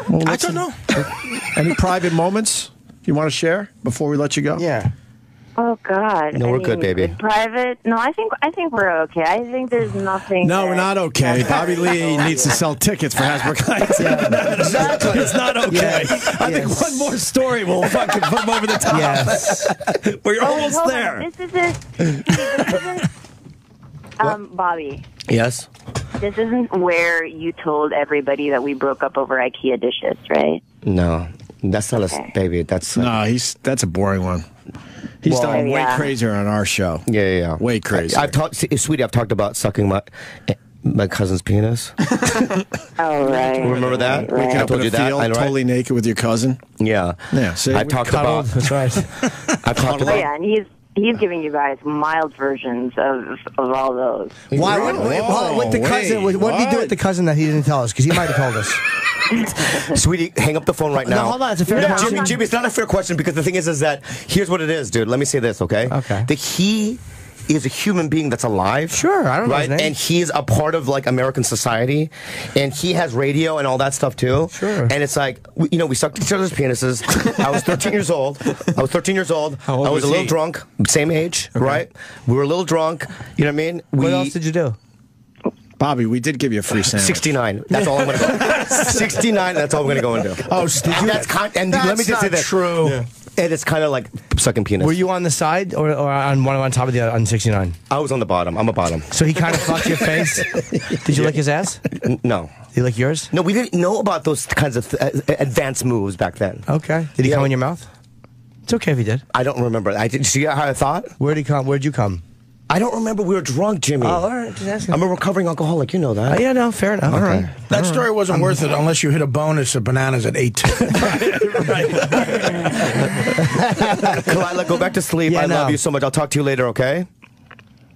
Well,
I don't know.
Any private moments you want to share before we let you go?
Yeah.
Oh God.
No,
I
we're
mean,
good, baby.
Private? No, I think I think we're okay. I think there's nothing.
No, we're not okay. Bobby Lee needs to sell tickets for Hasbrouck Heights. exactly. It's not okay. I think one more story will fucking put him over the top.
Yes.
We're
Oh,
almost there.
On. This isn't. This isn't. Um, Bobby,
Yes.
this isn't where you told everybody that we broke up over IKEA dishes, right?
No, that's not a s-
Okay.
baby. That's like,
No, he's that's a boring one. He's
Well-
done way
Yeah.
crazier on our show.
yeah, yeah, yeah.
Way crazy.
I, have talked, sweetie. I've talked about sucking my my cousin's penis.
Oh, right.
Remember that?
Right,
I
right.
told you that.
field,
I know, right?
totally naked with your cousin.
Yeah.
Yeah, see,
I've talked
Cuddled.
about.
That's right.
I've talked
Oh,
about.
yeah, and he's he's giving you guys mild versions of of all those.
Why? What,
Whoa,
what, what the cousin? What, what did he do
what?
with the cousin that he didn't tell us? Because he might have told us.
Sweetie, hang up the phone right now.
No, hold on, it's a fair
No,
question.
Jimmy, Jimmy, it's not a fair question because the thing is, is that here's what it is, dude. Let me say this, okay?
Okay.
That he is a human being that's alive.
Sure, I don't know
right?
his name.
And he's a part of like American society, and he has radio and all that stuff too.
Sure.
And it's like, we, you know, we sucked each other's penises. I was 13 years old. I was 13 years old.
How old
I was,
was
a little
he?
drunk, same age, right? We were a little drunk. You know what I mean? We,
What else did you do?
Bobby, we did give you a free sandwich.
69. That's all I'm going to go. 69. That's all we're going to go into.
Oh, did
and that's kind. And let me
That's
just say
not
this.
true.
And it's kind of like sucking penis.
Were you on the side or, or on one on top of the other on 69?
I was on the bottom. I'm a bottom.
So he kind of fucked your face. Did you lick his ass?
N- No.
Did you lick yours?
No, we didn't know about those kinds of th- uh, advanced moves back then.
Okay. Did he
Yeah.
come in your mouth? It's okay if he did.
I don't remember. I did. See how I thought?
Where'd he come? Where'd you come?
I don't remember. We were drunk, Jimmy.
Oh, all right. Just.
I'm a recovering alcoholic. You know that.
Oh, yeah, no, fair enough. All right.
That story wasn't worth it unless you hit a bonus of bananas at eight.
Khalyla, go back to sleep.
Yeah,
I
no.
love you so much. I'll talk to you later. Okay.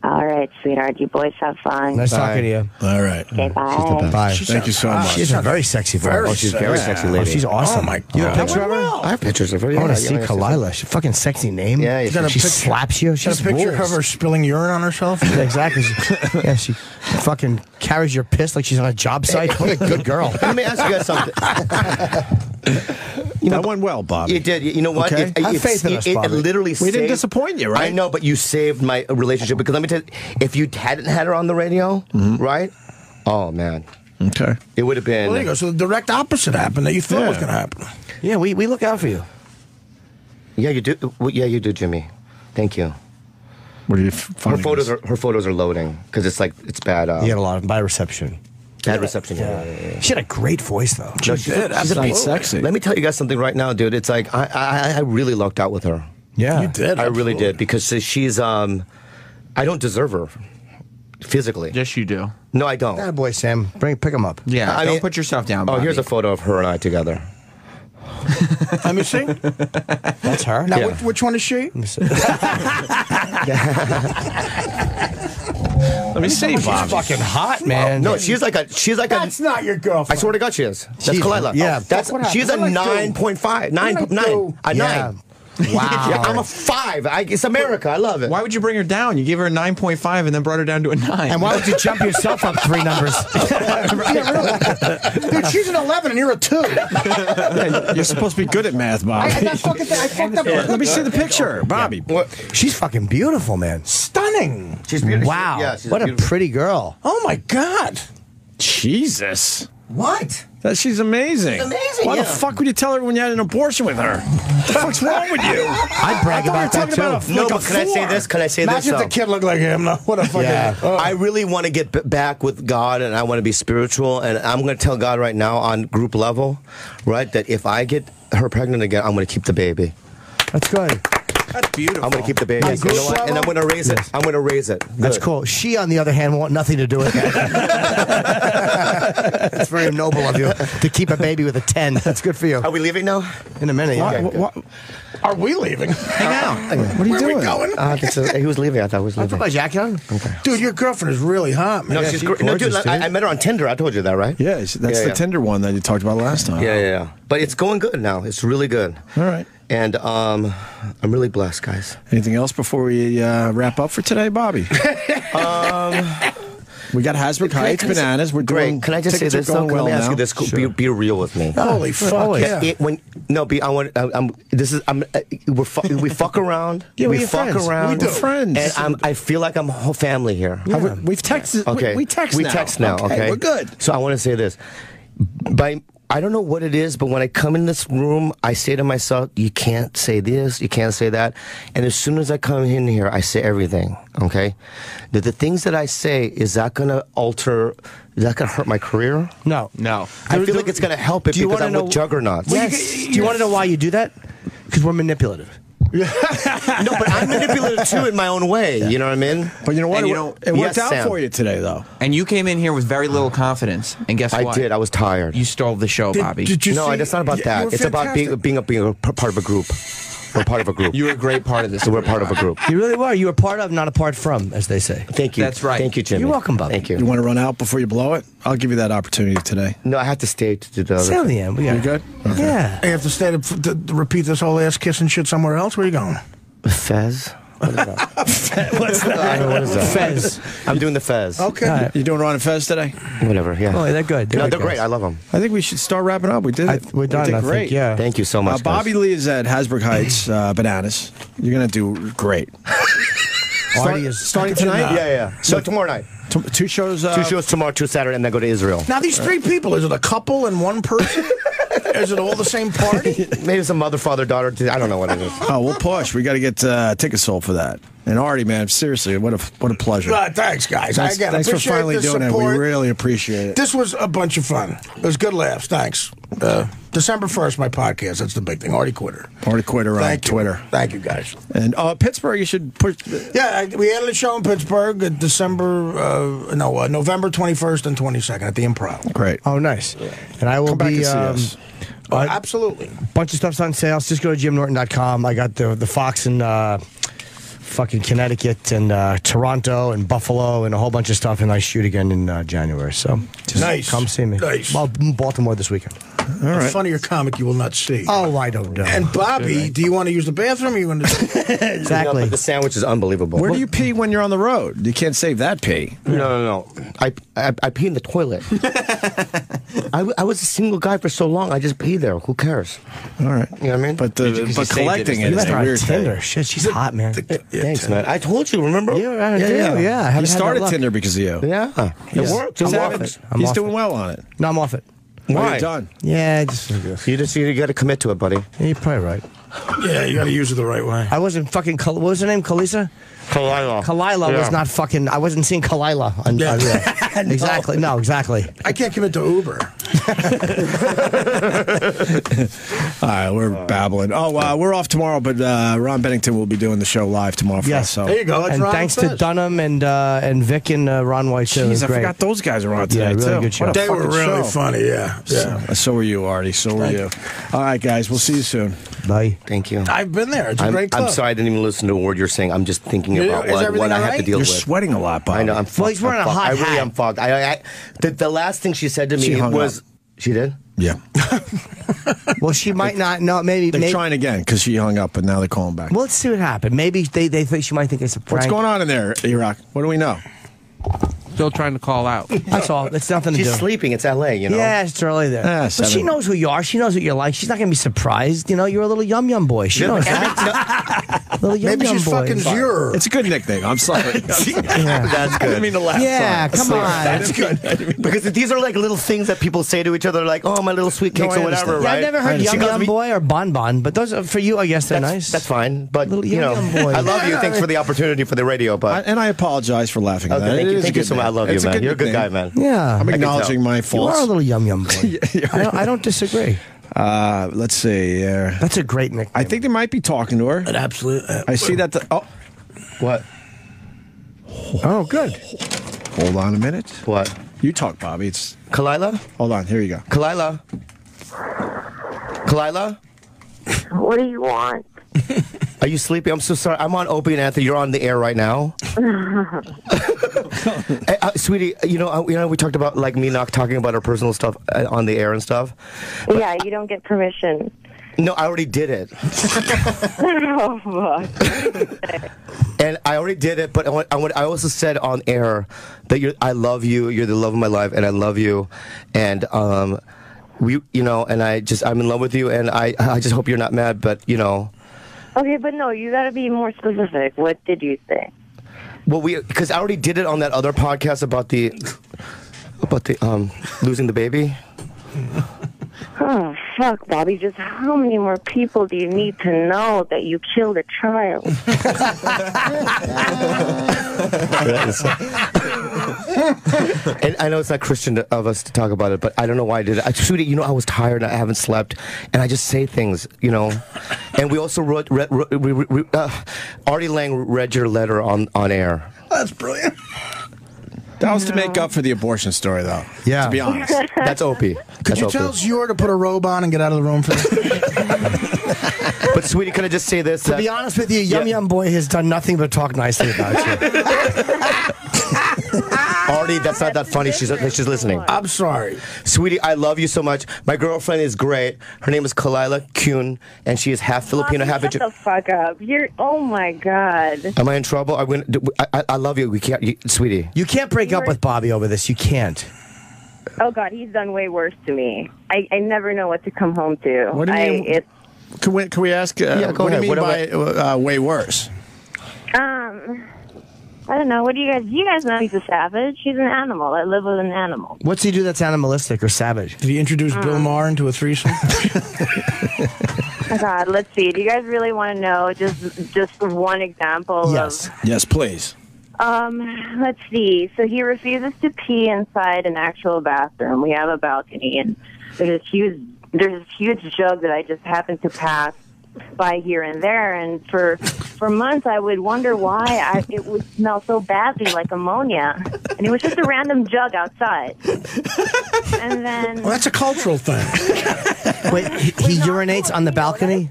All right, sweetheart. You boys have fun.
Nice
Bye.
talking to you.
All right.
Okay, mm. bye.
Bye.
Thank you so ah, much.
She's a very sexy voice.
Very
Oh, she's very
sexy.
sexy
Oh,
lady.
she's oh awesome.
Oh, my
You have a picture of her?
I have pictures of her.
I want to see
yeah,
Khalyla. She fucking sexy name.
Yeah, yeah,
Got a
She
picture-
slaps you.
Got
She's
a picture
rules.
of her spilling urine on herself.
Yeah, exactly. She- yeah, she fucking carries your piss like she's on a job site. What a good girl.
Let me ask you guys something.
that went well, Bobby.
You did. You know what?
Okay.
It,
Have
it-
faith in
it,
us,
it,
Bobby.
literally
We didn't disappoint you, right?
I know, but you saved my relationship because let me tell you, if you hadn't had her on the radio, right? Oh man,
Okay.
it would have been.
Well, there you go. So the direct opposite happened that you thought was going to happen.
Yeah, we, we look out for you.
Yeah, you do. well, Yeah, you do, Jimmy. Thank you.
What are you
Her photos
this?
are her photos are loading because it's like it's bad. Uh,
You had a lot of bad reception.
Bad reception. Yeah. yeah, yeah, yeah.
She had a great voice, though.
No, she's,
did,
she's a
Not
piece-
sexy.
Let me tell you guys something right now, dude. It's like I I, I really lucked out with her.
Yeah.
You did.
I really did because she's um, I don't deserve her physically.
Yes, you do.
No, I don't.
That boy, Sam. Bring, pick him up.
Yeah,
I
don't
mean-
put yourself down.
Oh, here's a photo of her and I together.
Let me see.
That's her.
Now,
Yeah.
which, which one is she?
Let me see, Bobby.
fucking hot, man.
No, she's like a she's like
That's
a.
not your girlfriend.
I swear to God, she is. That's
She's-
Khalyla.
yeah.
that's
What
she's a
What did I do?
nine point five, nine,
What did I
nine,
do?
a
Yeah.
nine.
Wow.
Yeah, I'm a five. I, it's America. I love it.
Why would you bring her down? You gave her a 9.5 and then brought her down to a 9.
And why would you jump yourself up three numbers?
Dude, she's an 11 and you're a 2.
You're supposed to be good at math, Bobby.
I, that fucking thing, I fucked up.
Let me see the picture, Bobby.
What?
She's fucking beautiful, man.
Stunning.
She's beautiful.
Wow.
Yeah, she's
what a
beautiful.
pretty girl.
Oh, my God.
Jesus.
What?
That she's amazing.
amazing,
Why
yeah.
the fuck would you tell her when you had an abortion with her? What the fuck's wrong with you?
I'd brag
I
about
thought
that
you were talking
too.
about a-
No,
Like
but can I say this? Can I say
Imagine
this?
if the
um,
kid looked like him. What a fucking.
Yeah.
Oh.
I really want to get b- back with God and I want to be spiritual. And I'm going to tell God right now on group level, right, that if I get her pregnant again, I'm going to keep the baby.
That's good.
That's beautiful.
I'm going to keep the baby.
On
You
group
know what? And I'm going to raise it. I'm going to raise it.
That's cool. She, on the other hand, want nothing to do with that. It's very noble of you to keep a baby with a 10. That's good for you.
Are we leaving now?
In a minute.
Why-
yeah.
wha-
Are we leaving?
Hang out.
what are you
Where are
doing?
we going?
Uh, that's a- he was leaving. I thought he was
I put
leaving.
my jacket on.
Dude, your girlfriend is really hot, man.
No,
Yeah,
she's
she-
great. No, dude,
gorgeous,
I. I met her on Tinder. I told you that, right?
Yeah, that's
Yeah,
the
yeah.
Tinder one that you talked about last time.
Yeah, yeah, yeah. But it's going good now. It's really good.
All right.
And um, I'm really blessed, guys.
Anything else before we uh, wrap up for today, Bobby? um, We got Hasbrouck Heights,
I
bananas. We're doing.
Great. Can I just say this
are
though?
going
Let me
well
ask you
now.
this. Be, be real with me.
Holy fuck! Yeah.
It- when no, be I want. I, I'm. This is. I'm. Uh, we're fu- we fuck around.
Yeah,
we fuck
friends.
around.
We do. Friends.
And I'm. I feel like I'm whole family here.
Have we- We've texted.
Okay.
We, we text
We
now.
text now. Okay.
We're good.
So I want to say this. By I don't know what it is, but when I come in this room, I say to myself, "You can't say this. You can't say that." And as soon as I come in here, I say everything. Okay. That the things that I say is that going to alter? Is that going to hurt my career?
No.
No.
I feel like it's going to help it
Do you
because
wanna
I'm
know-
with juggernauts.
Yes. Do you want to know why you do that? Because we're manipulative.
no, but I'm manipulative too in my own way. You know what I mean?
But you know what?
And
it,
you know-
it worked
Yes,
out
Sam.
for you today, though.
And you came in here with very little confidence, and guess
I
what?
I did. I was tired.
You stole the show,
Did-
Bobby.
did you
no,
see-
it's not about
Yeah,
that.
were
It's about being being a, being a p- part of a group. We're part of a group.
You were a great part of this.
So we're part of a group.
You really were. You were part of, not apart from, as they say.
Thank you.
That's right.
Thank you, Jimmy.
You're welcome, Bubby.
Thank you.
You want to run out before you blow it? I'll give you that opportunity today.
No, I have to stay to do the other.
Stay on the end. We got
You good?
Yeah.
You have to stay to, to, to repeat this whole ass kissing shit somewhere else. Where you going?
Fez. What is that? What's that? What is that?
Fez.
I'm doing the Fez.
Okay.
All right.
You doing Ron and Fez today?
Whatever. Yeah.
Oh, they're good.
no, they're great.
guys.
I love them.
I think we should start wrapping up. We did
I-
it.
we're done,
We did
I think,
great.
yeah.
Thank you so much.
Uh, Bobby
guys.
Lee is at Hasbrouck Heights uh, Bananas. You're gonna do great.
Artie is
starting tonight.
Yeah, yeah. So tomorrow night.
T- two shows. Uh,
Two shows tomorrow, two Saturday, and then go to Israel.
Now these three people, is it a couple and one person? is it all the same party?
Maybe it's a mother, father, daughter. I don't know what it is.
Oh, we'll push. We got to get uh, tickets sold for that. And Artie, man, seriously, what a what a pleasure.
Uh, thanks, guys.
Thanks,
Again,
thanks for
appreciate
finally
the
doing it.
support.
We really appreciate it.
This was a bunch of fun. It was good laughs. Thanks. Uh, December 1st, my podcast. That's the big thing. Artie Quitter.
Artie Quitter on
Thank you.
Twitter.
Thank you, guys.
And uh, Pittsburgh, you should push.
Yeah, I, we had a show in Pittsburgh uh, December, uh, no, uh, November 21st and 22nd at the Improv.
Great.
Oh, nice. And I will
Come back
be.
and see
um,
us.
Oh,
uh,
absolutely.
bunch of stuff's on sale. Just go to jimnorton.com. I got the the Fox in uh, fucking Connecticut and uh, Toronto and Buffalo and a whole bunch of stuff, and I shoot again in uh, January. So just
Nice.
come see me.
Nice.
Well, Baltimore this weekend.
All
A funnier comic you will not see.
Oh, I don't know.
And Bobby, do you want to use the bathroom or you want to?
No,
exactly.
but the sandwich is unbelievable.
Where do you pee when you're on the road? You can't save that pee.
No, no, no. I, I, I pee in the toilet. I, w- I was a single guy for so long. I just pee there. Who cares?
All right.
You know what I mean?
But the,
Because you
but
saved it
collecting it
you met
a
on
weird
Tinder.
thing.
Shit, she's hot, man.
Thanks, man. I told you. Remember?
Yeah, I do, yeah. I haven't
He started. Tinder because of you.
Yeah. It
Yeah.
works.
I'm off it. I'm
He's
off
doing
it.
well on it.
No, I'm off it.
Why?
You're done.
Yeah, just
You just you got to commit to it, buddy.
you're probably right.
yeah, you got to use it the right way.
I wasn't fucking. Kal- What was her name? Kalisa.
Khalyla.
Khalyla was not fucking. I wasn't seeing Khalyla. On,
Yeah.
on- yeah. Exactly. No, exactly.
I can't commit to Uber.
All right, we're babbling. Oh, uh, we're off tomorrow, but uh, Ron Bennington will be doing the show live tomorrow for
Yes.
us. So.
There you go. That's
and
Ron
thanks to Dunham and uh, and Vic and uh, Ron White too. Was
Jeez, I
great.
forgot those guys are on today
Yeah, really
too.
good show.
They were
fucking
really
show.
funny. Yeah, yeah.
So, so were you, Artie. So were you. All right, guys. We'll see you soon.
Bye.
Thank you.
I've been there. It's a
I'm,
great club.
I'm sorry I didn't even listen to a word you're saying. I'm just thinking
Yeah,
about
is
what,
everything
what I
all
have to deal
You're
with.
sweating a lot, Bob.
I know. I'm
Well, he's wearing
I'm
a
fucked.
hot
I really
hat.
am fogged. I, I, the, the last thing she said to
She
me
hung
was,
up.
she did.
Yeah.
Well, she might not. No, maybe.
They're
maybe
trying again because she hung up, but now they're calling back.
well, let's see what happened. Maybe they they think she might think it's a prank.
What's going on in there, E-Rock? What do we know?
Still trying to call out.
That's all. It's nothing to
She's
do.
sleeping. It's L.A. You know.
Yeah, it's early there.
Ah,
but she knows who you are. She knows what you're like. She's not going to be surprised. You know, you're a little yum yum boy. She knows that. little yum
Maybe
yum
she's
boy.
fucking zero.
It's a good nickname. I'm sorry.
That's good.
I didn't mean to laugh.
Yeah,
Sorry.
come
Sorry.
on.
That's good.
Because these are like little things that people say to each other, like, "Oh, my little sweet
No,
cakes"
I
or whatever.
understand.
Yeah,
right?
I've never heard
She
yum
calls
yum
me-
boy or bon bon, but those are, for you, I guess they're
That's,
nice.
that's fine, but
Little
you know,
yum yum boy.
I love you. Thanks for the opportunity for the radio,
I,
but
and I apologize for laughing at
okay,
that.
thank
It
you,
is a
thank you
good
so much. I
name.
love you,
It's
man. You're a good guy, man.
Yeah,
I'm acknowledging my faults.
you are a little yum yum boy. I, don't, I don't disagree.
Uh, let's see. Uh,
That's a great nickname.
I think they might be talking to her.
An absolute. Uh,
I see that. The, oh,
What?
Oh, good.
hold on a minute.
What?
You talk, Bobby. It's
Khalyla?
hold on. Here you go.
Khalyla? Khalyla?
What do you want?
Are you sleepy? I'm so sorry. I'm on Opie and Anthony. You're on the air right now. Hey, uh, sweetie, you know, uh, you know, we talked about like me not talking about our personal stuff uh, on the air and stuff.
Yeah, you don't get permission.
No, I already did it.
oh, fuck.
And I already did it, but I, want, I, want, I also said on air that you're, I love you. You're the love of my life, and I love you. And um, we, you know, and I just I'm in love with you, and I I just hope you're not mad, but you know,
Okay, but no, you gotta be more specific. What did you say?
well, we because I already did it on that other podcast about the about the um losing the baby.
Oh, fuck, Bobby. Just how many more people do you need to know that you killed a child?
And I know it's not Christian of us to talk about it, but I don't know why I did it. I, sweetie, you know, I was tired. and I haven't slept, and I just say things, you know. And we also wrote, read, wrote we, we, uh, Artie Lange read your letter on on air.
That's brilliant.
That was to make up for the abortion story, though.
Yeah.
To be honest.
That's Opie.
Could
That's
you
Opie.
tell Xur to put a robe on and get out of the room for this?
But sweetie, could I just say this?
To be honest with you, Yum
Yeah.
Yum Boy has done nothing but talk nicely about you.
Artie, that's not that funny. She's she's listening.
I'm sorry.
Sweetie, I love you so much. My girlfriend is great. Her name is Khalyla Kuhn, and she is half Filipino,
Bobby,
half.
shut the fuck up. You're. Oh my god.
Am I in trouble? I, win, I, I, I love you. We can't, you, sweetie.
You can't break up with Bobby over this. You can't.
Oh god, he's done way worse to me. I, I never know what to come home to.
What do you
I,
mean?
It's
Can we, can we ask? Uh,
Yeah, go
what
ahead.
do you mean
What
by uh, way worse?
um. I don't know. What do you guys? You guys know he's a savage. He's an animal. I live with an animal.
What's he do that's animalistic or savage?
Did he introduce Bill Maher into a threesome?
Oh God, let's see. Do you guys really want to know just just one example?
Yes.
Yes, please.
Um. Let's see. So he refuses to pee inside an actual bathroom. We have a balcony, and there's this huge there's this huge jug that I just happen to pass by here and there, and for for months I would wonder why I, it would smell so badly like ammonia, and it was just a random jug outside. And then
well, that's a cultural thing.
Wait, he, he urinates on the balcony?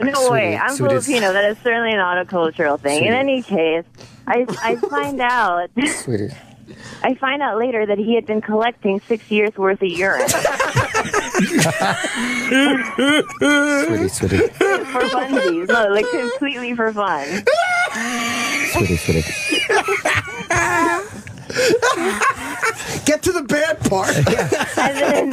No way. I'm
sweetie.
Filipino. That is certainly not a cultural thing. In any case, I I find out
Sweetie.
I find out later that he had been collecting six years worth of urine
Sweetie, sweetie.
for funsies. No, like completely for fun.
Sweetie, sweetie.
Get to the bad part.
And then,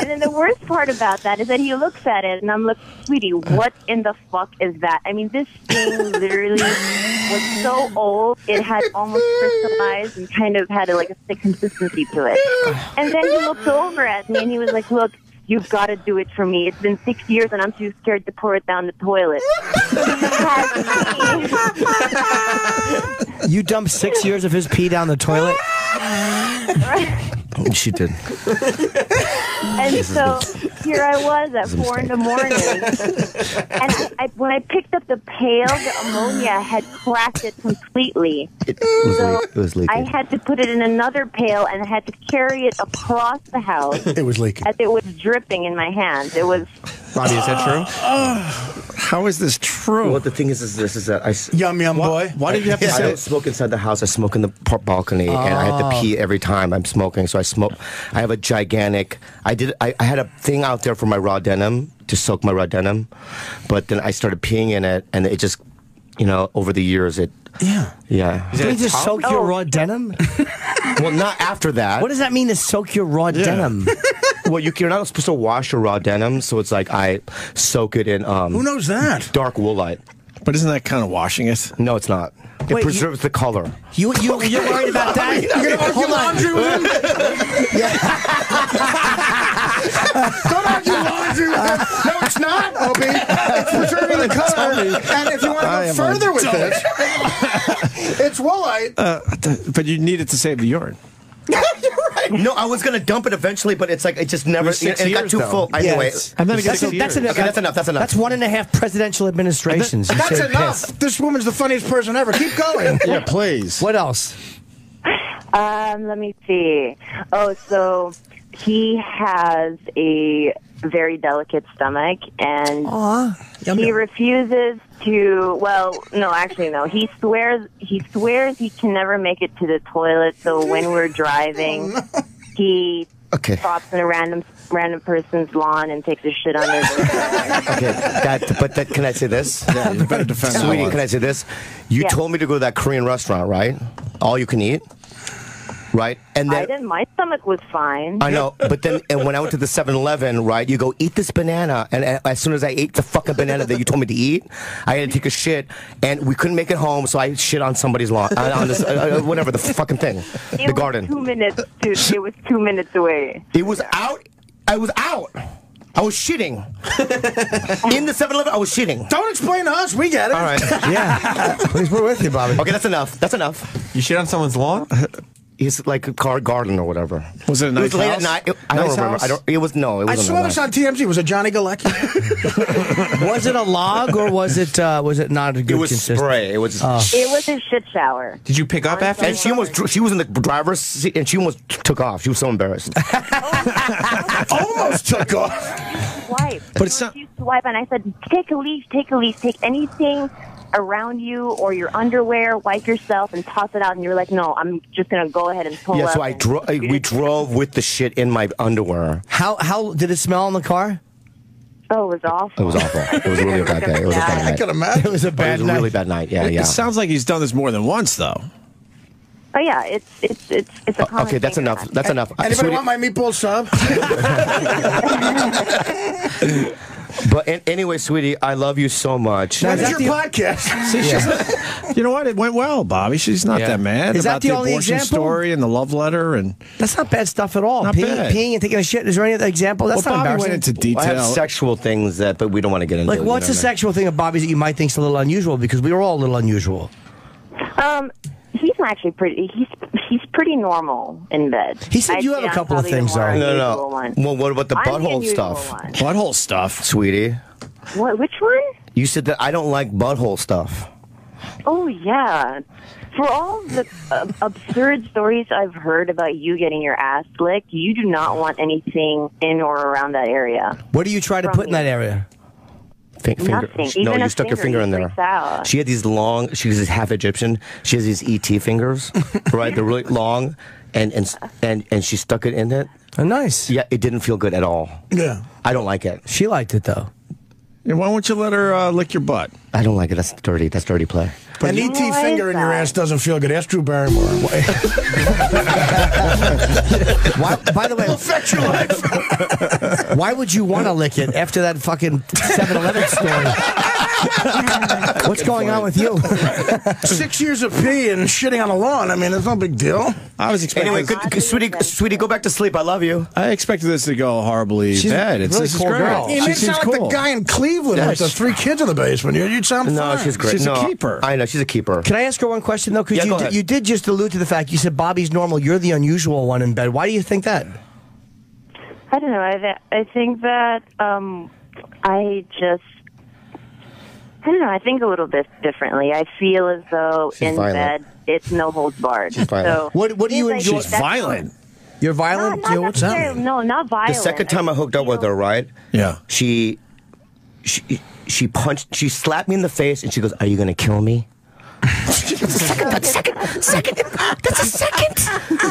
and then the worst part about that is that he looks at it, and I'm like, sweetie, uh. what in the fuck is that? I mean, this thing literally was so old, it had almost crystallized and kind of had a, like a thick consistency to it. And then he looked over at me, and he was like, look, You've got to do it for me. It's been six years and I'm too scared to pour it down the toilet.
You dumped six years of his pee down the toilet?
Oh, she did.
And so here I was at four in the morning, and I, I, when I picked up the pail, the ammonia had cracked it completely.
It was,
So
leak, it was leaking.
I had to put it in another pail, and I had to carry it across the house
It was leaking.
as it was dripping in my hands. It was
Bobby, is that true?
How is this true?
well, the thing is, is this is that I. s-
Yum yum boy.
Why did you have to
I
say?
don't smoke inside the house. I smoke in the par- balcony, and I have to ah. pee every time I'm smoking. So I smoke. I have a gigantic. I did. I, I had a thing out there for my raw denim to soak my raw denim, but then I started peeing in it, and it just, you know, over the years, it.
Yeah.
Yeah.
Can you just soak your raw denim?
well, not after that.
What does that mean to soak your raw denim?
well, you, you're not supposed to wash your raw denim, so it's like I soak it in um,
Who knows that?
dark woolite.
But isn't that kind of washing it?
No, it's not. It
Wait, you-
preserves the color.
You, you, you're worried about that? Hold on.
Don't argue laundry with him. No, it's not, Opie. It's preserving the color. And if you want to go further with
dummy.
this, it's woolite.
Uh, but you need it to save the urine.
No, I was gonna dump it eventually, but it's like it just never.
was six
it, it got too
though.
full. Anyway,
Yes.
And then it
That's,
gets
a- that's,
years.
enough.
Okay, that's enough, that's enough.
That's one and a half presidential administrations. You
That's enough.
piss.
This woman's the funniest person ever. Keep going.
Yeah, please.
What else?
Um, let me see. Oh, so he has a very delicate stomach, and
Yum,
he
yum.
refuses to. Well, no, actually, no. He swears he swears he can never make it to the toilet. So when we're driving, oh, he
Okay.
stops in a random random person's lawn and takes a shit on the
Okay, that, but that, can I say this?
Yeah, you better defend that
Sweetie, can I say this? You
Yeah.
told me to go to that Korean restaurant, right? All you can eat, right? And
I
then
didn't. My stomach was fine.
I know, but then and when I went to the 7-Eleven, right? You go eat this banana, and a- as soon as I ate the fucking banana that you told me to eat, I had to take a shit, and we couldn't make it home, so I shit on somebody's lawn, uh, on this, uh, uh, whatever the fucking thing,
it
the
was
garden.
Two minutes. Dude, it was two minutes away.
It was out. I was out. I was shitting in the 7-Eleven. I was shitting.
Don't explain to us. We get it.
All right.
Yeah. Please, we're with you, Bobby.
Okay, that's enough. That's enough.
You shit on someone's lawn?
It's like a car garden or whatever.
Was it a
It
nice
was late
house?
at night. It- I don't remember.
house?
I don't. It was no. It
I
wasn't.
saw this on TMZ. Was it Johnny Galecki?
Was it a log or was it uh, was it not a good
It was
consist-
spray. It was.
It was a shit shower.
Did you pick up after?
and she almost. She was in the driver's seat, and she almost took off. She was so embarrassed.
Almost took off.
Swipe.
But it's not-
You swipe, and I said, take a leaf, take a leaf, take anything around you or your underwear, wipe yourself, and toss it out. And you're like, no, I'm just gonna go ahead and pull
yeah.
up.
So I
and-
drove. We drove with the shit in my underwear.
How how did it smell in the car?
Oh, it was awful.
It was awful. It was really a bad day. It was a bad night.
I can imagine.
It was a
It was a really bad night. Yeah, yeah.
it sounds like he's done this more than once, though.
Oh yeah, it's it's it's it's a
Oh,
common
okay, that's enough. That's enough.
Anybody
Sweetie-
want my meatball sub?
But an- anyway, sweetie, I love you so much.
Now,
When
is
is
that
your
the-
podcast?
See, she's, you know what? It went well, Bobby. She's not
Yeah.
that mad
Is that the
the,
only example?
story and the love letter. And
That's not bad stuff at all.
Not
peeing,
bad.
peeing and taking a shit. Is there any other example? That's
well,
not
Bobby
embarrassing.
went into detail.
I have sexual things that, but we don't want to get into.
like,
it, you
what's
know
the
what I mean?
sexual thing of Bobby's that you might think's a little unusual? Because we were all a little unusual.
Um, he's actually pretty. He's he's pretty normal in bed.
He said
I'd
you have
say
a
I'm
couple of things,
more
though.
No,
unusual
no.
One.
Well, what about the
I'm the
butthole
unusual
stuff,
one.
Butthole stuff.
sweetie?
What? Which one?
You said that I don't like butthole stuff.
Oh yeah. For all the uh, absurd stories I've heard about you getting your ass licked, you do not want anything in or around that area.
What do you try to put in that area?
Fin- finger.
Nothing.
No,
Even
you
a
stuck your
finger,
finger in there.
out.
She had these long. She's half Egyptian. She has these ET fingers, right? They're really long, and and and and she stuck it in it.
Oh, nice.
Yeah, it didn't feel good at all.
Yeah.
I don't like it.
She liked it though.
Yeah, why won't you let her uh, lick your butt?
I don't like it. That's dirty. That's dirty play.
An ET finger in your ass doesn't feel good. Ask Drew Barrymore.
Why, by the way,
affect your life.
why would you want to lick it after that fucking 7-Eleven story? What's going on with you?
Six years of pee and shitting on a lawn. I mean, it's no big deal.
I was expecting.
Anyway, good, good- sweetie, sweetie, go back to sleep. I love you.
I expected this to go horribly
She's
bad. It's,
really
this is
cool
great.
girl.
You
She
may sound like
cool.
the guy in Cleveland
Yeah,
with the three kids in the basement. You'd, you'd sound
No,
fine.
she's great.
She's a keeper.
I know she's a keeper.
Can I ask her one question though? Because
Yeah,
you,
go
did- you did just allude to the fact you said Bobby's normal. You're the unusual one in bed. Why do you think that?
I don't know. I, th- I think that um, I just. I don't know. I think a little bit differently. I feel as though
She's
in
violent.
bed it's no holds barred.
She's violent.
So
What- what do you
it's
enjoy-
She's violent.
You're violent.
not
Yeah, what's that?
necessarily- No, not violent.
The second time I hooked up with her, right?
Yeah.
She, she, she punched. She slapped me in the face, and she goes, "Are you gonna kill me?" Second, that's second, second, that's a second,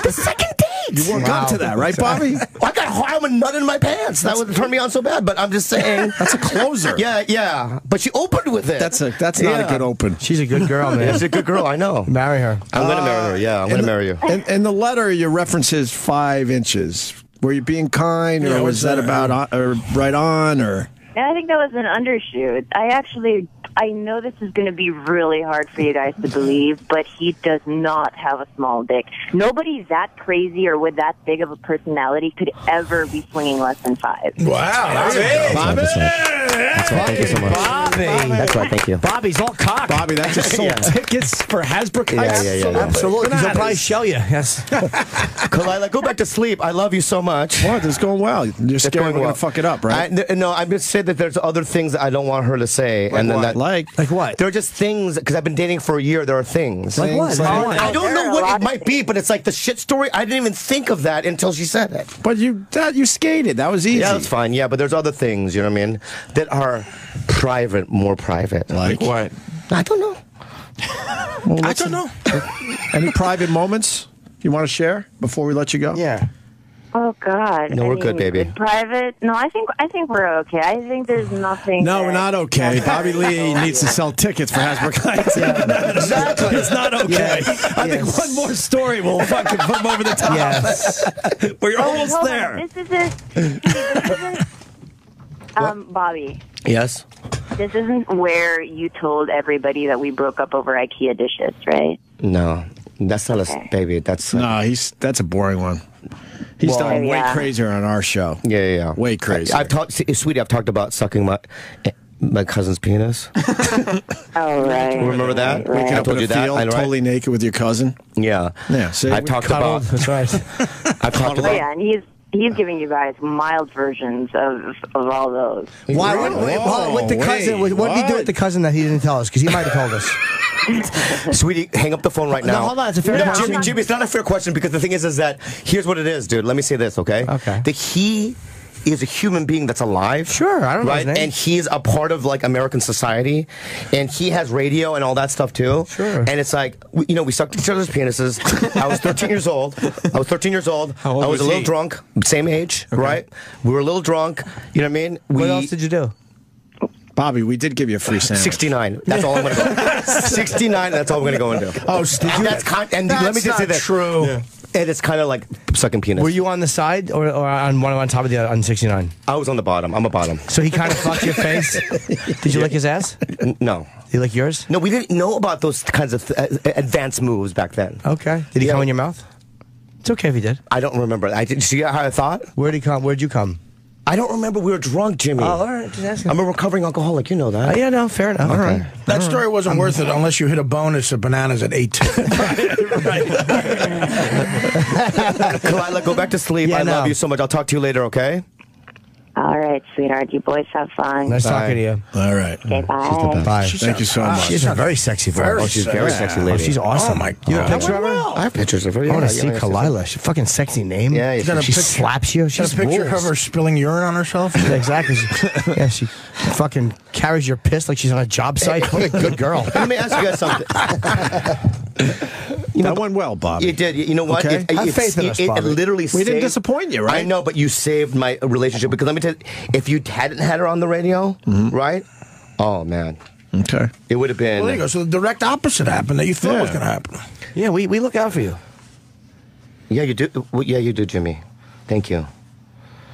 the second date.
You woke up to that, right, Bobby?
I got high with a nut in my pants. That would turn me on so bad. But I'm just saying.
That's a closer.
Yeah, yeah. But she opened with it.
That's a that's not
Yeah.
a good open.
She's a good girl, man.
She's a good girl. I know.
Marry her.
I'm gonna marry her. Uh, yeah, I'm gonna
the-
marry you.
In, in the letter, your reference is five inches. Were you being kind, or
Yeah,
was
what's
that
that?
about on, or right on, or?
Yeah, I think that was an undershoot. I actually, I know this is going to be really hard for you guys to believe, but he does not have a small dick. Nobody that crazy or with that big of a personality could ever be swinging less than five.
Wow. That's
Bobby. That's right. Thank you so much.
Bobby.
That's right. Thank you.
Bobby's all cocked.
Bobby, that just sold
Yeah.
tickets for Hasbrouck.
Yeah, yeah, yeah, yeah.
Absolutely. 'cause He'll probably show you. Yes.
Khalyla, go back to sleep. I love you so much.
What? It's going well. You're
It's
scared
going
we're
well.
gonna fuck it up, right?
I, n- no, I'm just saying that there's other things that I don't want her to say, and then
what?
that
Like-
Like what?
There are just things because I've been dating for a year. There are things.
Like what?
Things
Like
like-
what?
I don't know what it might be, but it's like the shit story. I didn't even think of that until she said it.
but you that you skated. That was easy.
Yeah, that's fine. Yeah, but there's other things, you know what I mean, that are private, more private.
Like
What?
I don't know.
Well,
I don't know.
Any private moments you want to share before we let you go?
Yeah.
Oh God.
No,
I
we're good, baby.
Private? No, I think I think we're okay. I think there's nothing.
No, we're not okay. Bobby Lee needs to sell tickets for Hasbrouck Heights. exactly. It's not okay. I think one more story will fucking put him over the top.
Yes.
We're
Oh,
almost
hold
there.
This isn't. this isn't. Um, Bobby,
Yes.
this isn't where you told everybody that we broke up over IKEA dishes, right?
No, that's not a baby. That's uh,
No, he's that's a boring one. He's
Well-
done way
Yeah.
crazier on our show.
yeah, yeah, yeah.
Way crazy.
I, have talked, sweetie. I've talked about sucking my my cousin's penis.
Oh, right.
Remember that?
Right, right.
I told you that.
field,
I know, right?
totally naked with your cousin.
Yeah.
Yeah, see,
I
we
talked
Cuddled.
about.
That's right.
I've talked
Oh,
about.
yeah, and he's he's giving you guys mild versions of of all those.
Why? What, wait,
Whoa,
what, with the cousin?
wait,
what, did he do with the cousin that he didn't tell us? Because he might have told us.
Sweetie, hang up the phone right now.
No, hold on, it's a fair
No,
question.
Jimmy, Jimmy, it's not a fair question because the thing is, is that here's what it is, dude. Let me say this, okay?
Okay.
That he is a human being that's alive.
Sure, I don't know
right?
his name.
And he's a part of like American society, and he has radio and all that stuff too.
Sure.
And it's like, we, you know, we sucked each other's penises. I was 13 years old. I was 13 years old.
How old
I was,
was
a little
he?
drunk, same age, right? We were a little drunk. You know what I mean? We,
What else did you do?
Bobby, we did give you a free sandwich.
69. That's all I'm going to go. 69. That's all I'm going to go into.
Oh, Steve,
And that's kind. And let me
That's
just say
not
this.
true.
And it's kind of like sucking penis.
Were you on the side or, or on one on top of the other on 69?
I was on the bottom. I'm a bottom.
So he kind of fucked your face. Did you lick his ass?
N- no.
Did he lick yours?
No, we didn't know about those kinds of th- uh, advanced moves back then.
Okay. Did he
Yeah.
come in your mouth? It's okay if he did.
I don't remember. I did. See how I thought?
Where'd he come? Where'd you come?
I don't remember. We were drunk, Jimmy.
Oh, all right. Just asking.
I'm a recovering alcoholic. You know that.
Oh, yeah, no, fair enough. All right.
That story wasn't worth it unless you hit a bonus of bananas at eight.
Khalyla, go back to sleep.
Yeah,
I love you so much. I'll talk to you later. Okay.
All right, sweetheart. You boys have fun.
Nice
Bye.
talking to you.
All right.
Okay, bye.
Bye.
Thank you so much.
She's a very sexy voice.
Very
Oh, she's a very
Yeah.
sexy
Oh,
lady.
she's awesome.
Oh, my
You have a picture of her?
I have pictures of her.
I want to
yeah,
see
yeah,
Khalyla. She fucking sexy name.
Yeah, yeah,
got a
she
picture-
slaps you.
Got
She's
a picture
rules.
of her spilling urine on herself.
Yeah, exactly. She- yeah, she fucking carries your piss like she's on a job site. What a good girl.
Let me ask you guys something.
that went well, Bobby.
You did. You know what?
Okay.
It,
Have
it-
faith in
it-
us,
it
Bobby.
literally
We didn't disappoint you, right?
I know, but you saved my relationship because let me tell you, if you hadn't had her on the radio, right? Oh man,
Okay.
it would have been.
Well, there you go. So the direct opposite happened that you thought was going to happen.
Yeah, we, we look out for you.
Yeah, you do. Yeah, you do, Jimmy. Thank you.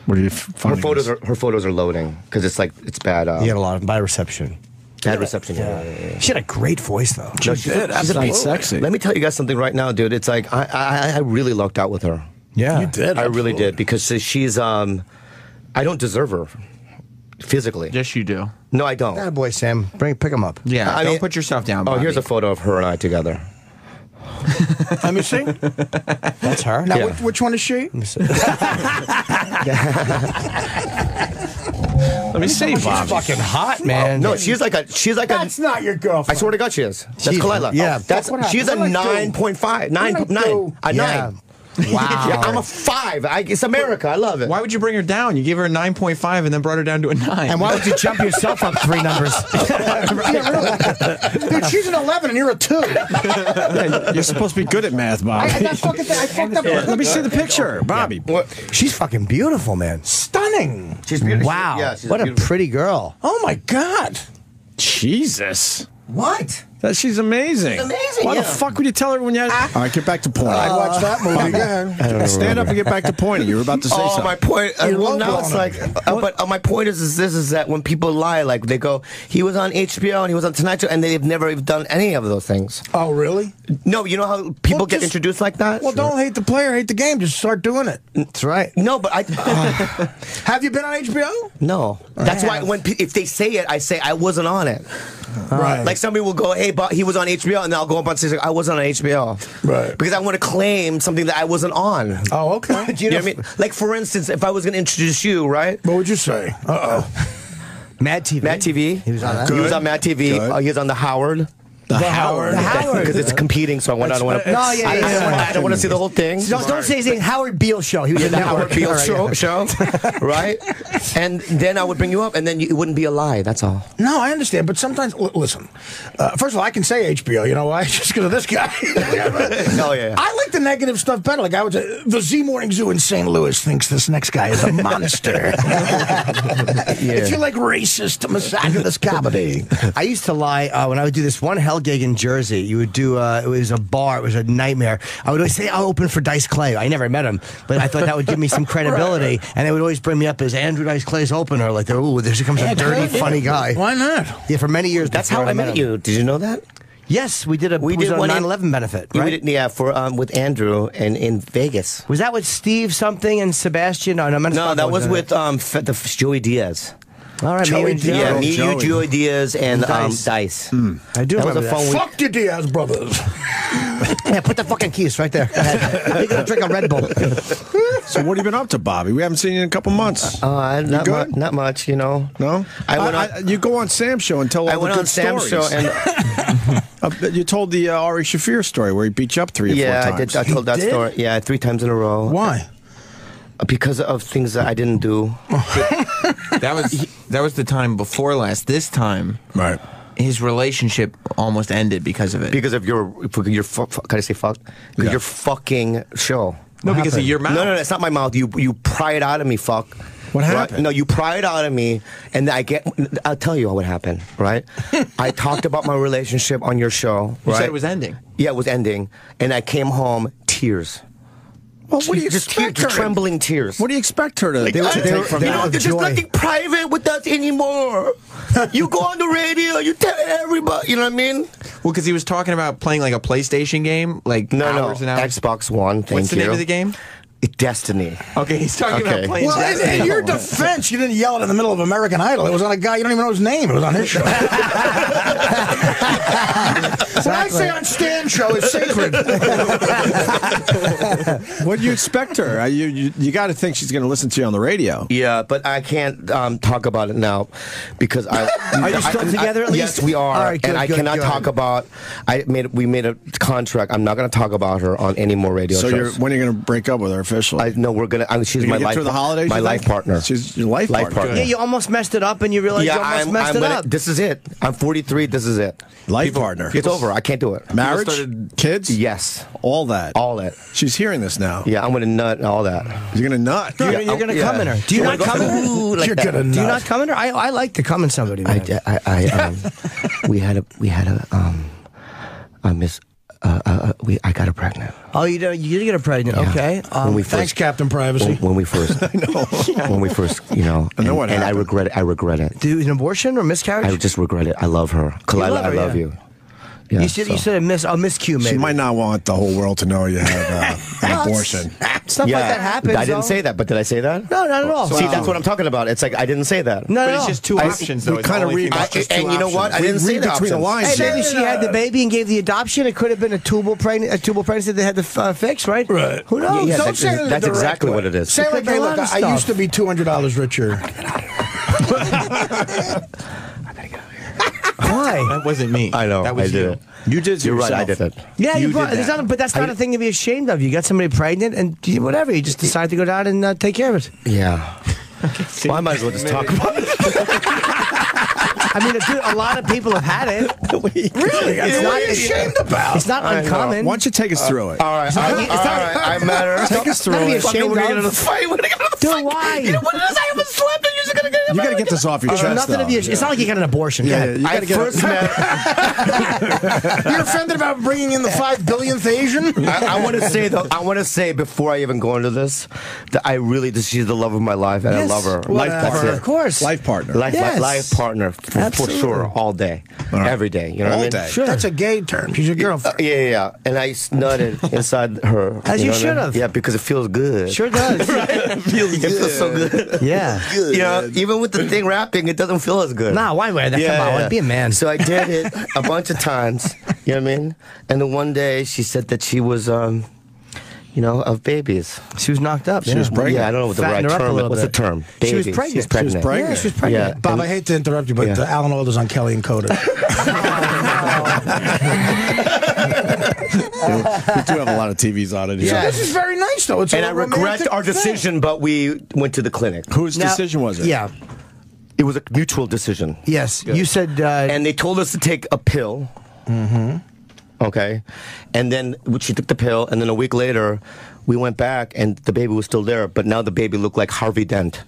What are you f-
Her photos
us?
are her photos are loading because it's like it's bad. Uh,
You had a lot of by reception.
Bad reception. Yeah. yeah, yeah.
She had a great voice, though.
No, she's,
did,
a, she's a
absolutely. Sexy.
Let me tell you guys something right now, dude. It's like I I, I really lucked out with her.
Yeah.
You did.
I really did because she's um, I don't deserve her physically.
Yes, you do.
No, I don't.
That boy, Sam. Bring pick him up.
Yeah,
I
don't
mean-
put yourself down.
Oh,
Bobby.
here's a photo of her and I together.
Let me see.
That's her.
Now,
Yeah.
which, which one is she?
Let me see, Bobby.
fucking hot, oh, man.
No, she's like a she's like a
That's
a.
not your girlfriend.
I swear to God, she is. That's
She's-
Khalyla.
yeah.
Oh, that's
What happened?
she's a
What I do?
nine point five, nine
What did I
nine,
do?
a
Yeah.
nine.
Wow.
Yeah, I'm a five. I, it's America. I love it.
Why would you bring her down? You gave her a 9.5 and then brought her down to a 9.
And why would you jump yourself up three numbers?
Dude, she's an 11 and you're a 2.
Yeah, you're supposed to be good at math, Bobby.
I, that fucking I fucked up.
Let me see the picture, Bobby.
What?
She's fucking beautiful, man.
Stunning.
She's beautiful.
Wow.
Yeah, she's
what a
beautiful.
pretty girl.
Oh, my God.
Jesus.
What?
That she's amazing.
She's amazing,
Why
yeah.
the fuck would you tell her when you had? All right, get back to pointing.
I'd watch that movie again.
Stand up and get back to pointing. You were about to say
Oh,
something.
my point. Uh,
You're
well, now it's like, uh, but uh, my point is, is this is that when people lie, like they go, he was on HBO and he was on Tonight Show, and they've never even done any of those things.
Oh, really?
No, you know how people
Well,
get
just-
introduced like that.
Well, don't hate the player, hate the game. Just start doing it.
That's right.
No, but I.
Have you been on HBO?
no, that's why when pe- if they say it, I say I wasn't on it.
Right.
Like somebody will go, "Hey, but he was on HBO," and then I'll go up on stage like, "I wasn't on HBO,"
Right.
Because I want to claim something that I wasn't on.
oh, okay.
Do you know what I mean? Like for instance, if I was going to introduce you, right?
What would you say? Uh oh.
Mad TV.
Mad TV.
He was on that.
He was on Mad TV.
Good.
Uh, he was on the Howard.
The Howard.
The Howard.
because it's competing. So I want. I don't want to.
No, yeah,
I,
yeah,
I,
yeah.
don't wanna- I don't want to see the whole thing.
Don't, don't say his name. Howard Beale show. He was in
the
that
Howard
work.
Beale
All right,
show, show, right? And then I would bring you up, and then you, it wouldn't be a lie. That's all.
No, I understand, but sometimes, l- listen. Uh, first of all, I can say HBO. You know why? Just because of this guy.
Oh, yeah.
I like the negative stuff better. Like I would say, the Z Morning Zoo in St. Louis thinks this next guy is a monster. If you like racist, misogynist comedy,
I used to lie uh, when I would do this one hell gig in Jersey. You would do uh, it was a bar. It was a nightmare. I would always say I'll open for Dice Clay. I never met him, but I thought that would give me some credibility. And they would always bring me up as Andrew Dice Clay's opener. Like, ooh, there comes a dirty, funny guy.
why not?
Yeah, for many years.
That's how I met
him.
you. Did you know that?
Yes, we did a
We
we did
did
a
one in-
9/11 benefit.
You
Right?
did- yeah, for um, with Andrew and in Vegas.
Was that with Steve something and Sebastian? No, no,
No, that was with um, F- the f- Joey Diaz.
All right,
Joey
me and Joe.
Yeah, me,
Joey.
you, Joey Diaz, and um,
Dice.
Dice.
I do
That was a fun week.
Fuck the Diaz brothers.
Yeah, put the fucking keys right there. Go ahead. You're gonna drink a Red Bull.
So what have you been up to, Bobby? We haven't seen you in a couple months.
Uh, not, mu- not much, you know.
no,
I went on.
you go on Sam's show and tell all
I
the
went
good
on Sam's show
stories.
and
Uh, you told the uh, Ari Shaffir story where he beat you up three or
yeah,
four
I
times.
did. I told that
did?
story. Yeah, three times in a row.
Why?
Because of things that I didn't do.
That was that was the time before last. This time,
right.
his relationship almost ended because of it.
Because of your, your. Fu- fu- can I say fuck? 'Cause
Yeah.
Your fucking show.
no, because of your mouth.
No, no, no, it's not my mouth. You you pry it out of me, fuck.
What
Right?
happened?
No, you pry it out of me, and I get. I'll tell you what happened. Right? I talked about my relationship on your show.
You
right?
said it was ending.
Yeah, it was ending, and I came home tears.
Well, what do you
just
expect
tears,
her?
trembling tears.
What do you expect her to,
Like,
to
I-
take from
you
that?
know, there's just nothing private with us anymore. you go on the radio, you tell everybody. You know what I mean?
Well, because he was talking about playing like a PlayStation game, like
No,
hours
no.
and hours.
Xbox One. Thank
What's the name of the game?
Destiny.
Okay, he's talking
Okay.
about playing.
Well, in,
Destiny.
in your defense, you didn't yell it in the middle of American Idol. It was on a guy you don't even know his name. It was on his show. What I say on Stan's show is sacred.
What do you expect her? Uh, You you, you got to think she's going to listen to you on the radio.
Yeah, but I can't um, talk about it now because I.
Are you still
I- I-
together at
Yes,
least?
we are,
All right, good,
and I
good,
cannot
good.
talk about. I made we made a contract. I'm not going to talk about her on any more radio
So you're,
shows.
when are you going to break up with her officially?
I know we're gonna. I, she's
You're
my
gonna get
life.
through the holidays,
My
you
life
think?
partner.
She's your life partner.
Yeah, you almost messed it up, and you realized
yeah,
you almost
I'm,
messed
I'm
it
gonna,
up.
This is it. I'm 43. This is it.
life partner.
It's over. I can't do it.
Marriage,
started-
kids,
Yes,
all that.
all that.
She's hearing this now.
Yeah, I'm gonna nut and all that.
You're going to nut.
You're,
Yeah,
you're gonna
yeah.
come in her. Do you not come in her?
You're gonna nut.
Do you not come in her? I, I like to come in somebody.
I,
Man.
I, I um, we had a we had a um, a miss. Uh, uh, uh, we I got her pregnant
oh, you don't, you did get her pregnant.
Yeah.
Okay.
when
Um,
we
Thanks, Captain Privacy.
when, when we first I know. when we first you know
I know
and,
what
and I regret it I regret it
do an abortion or miscarriage?
I just regret it I love her Khalyla
love
I
her,
love
yeah.
you yeah,
you said you
so-
said a miss a miscue maybe.
She might not want the whole world to know you had uh, an
No,
abortion.
Stuff
yeah
like that happens.
I didn't
though.
say that but did I say that
No, not at all.
see that's what I'm talking about it's like I didn't say that
No, no,
it's just two
I-
options, though.
we kinda
only
read-
I-
just
and
two
you know what? I
options.
didn't say
read
the
between the
options.
lines.
Hey, maybe
Yeah.
she had the baby and gave the adoption. It could have been a tubal pregnant, a tubal pregnancy that they had to uh, fix, right?
Right.
Who knows?
Yeah,
Don't
that's-
say it
that's exactly what it is.
Say like,
could
hey, look, I used to be two hundred dollars richer.
Why?
That wasn't me.
I know
That was
I did
you.
it
You did. to
you're right I did it
Yeah, you,
You
brought,
did
there's
that.
not, but that's not a thing to be ashamed of. You got somebody pregnant and you- whatever. You just decide to go down and uh, take care of it.
yeah well I might as well just talk about it
I mean, dude, a lot of people have had it.
Really?
It's
what
not
are you ashamed about?
It's not
I know.
uncommon.
Why don't you take us through it?
Uh, all right all right, all right I met her
Take us through
Not be
it.
ashamed
Fucking, we're gonna get in a fight. We're gonna get in a
Dude, why?
You know what it is? I haven't slept, and you're just gonna get.
You got to get this off your
There's
chest.
nothing to be.
though.
ashamed. It's not like you got an abortion.
Yeah,
Yeah.
you
I
gotta get
first met.
You're offended about bringing in the five billionth Asian?
I, I want to say though. I want to say before I even go into this that I really. That she's the love of my life, and
Yes.
I love her.
Life partner.
Of course.
Life partner.
Life,
Yes.
life partner for, for sure, all day,
right.
every day. You know
All
what I mean?
day.
Sure.
That's a gay term. She's your girlfriend.
Yeah, yeah, yeah. And I snutted inside her.
As you
know what I
should have.
Yeah, because it feels good.
Sure does. right?
it feels it feels so good.
yeah.
You know, even with the thing wrapping, it doesn't feel as good.
Nah, why wear that? Come on, be a man.
So I did it a bunch of times. You know what I mean? And then one day she said that she was, um, you know, of babies.
She was knocked up.
She was pregnant.
Yeah, I don't know what the
Fattened
right
her up
term.
little
What's the
bit.
term?
She was
Babies.
pregnant.
She's pregnant.
She was pregnant.
Yeah, she was pregnant.
Yeah.
Bob, I hate to interrupt you, but
Yeah.
uh, Alan Alda's on Kelly and Coda.
we do have a lot of TVs on it. here.
So this is very nice, though. It's
And I regret
romantic
our
thing.
decision, but we went to the clinic.
Whose
Now-
decision was it?
Yeah.
It was a mutual decision.
Yes. You said. Uh,
and they told us to take a pill. Mm-hmm. Okay, and then she took the pill, and then a week later, we went back, and the baby was still there, but now the baby looked like Harvey Dent.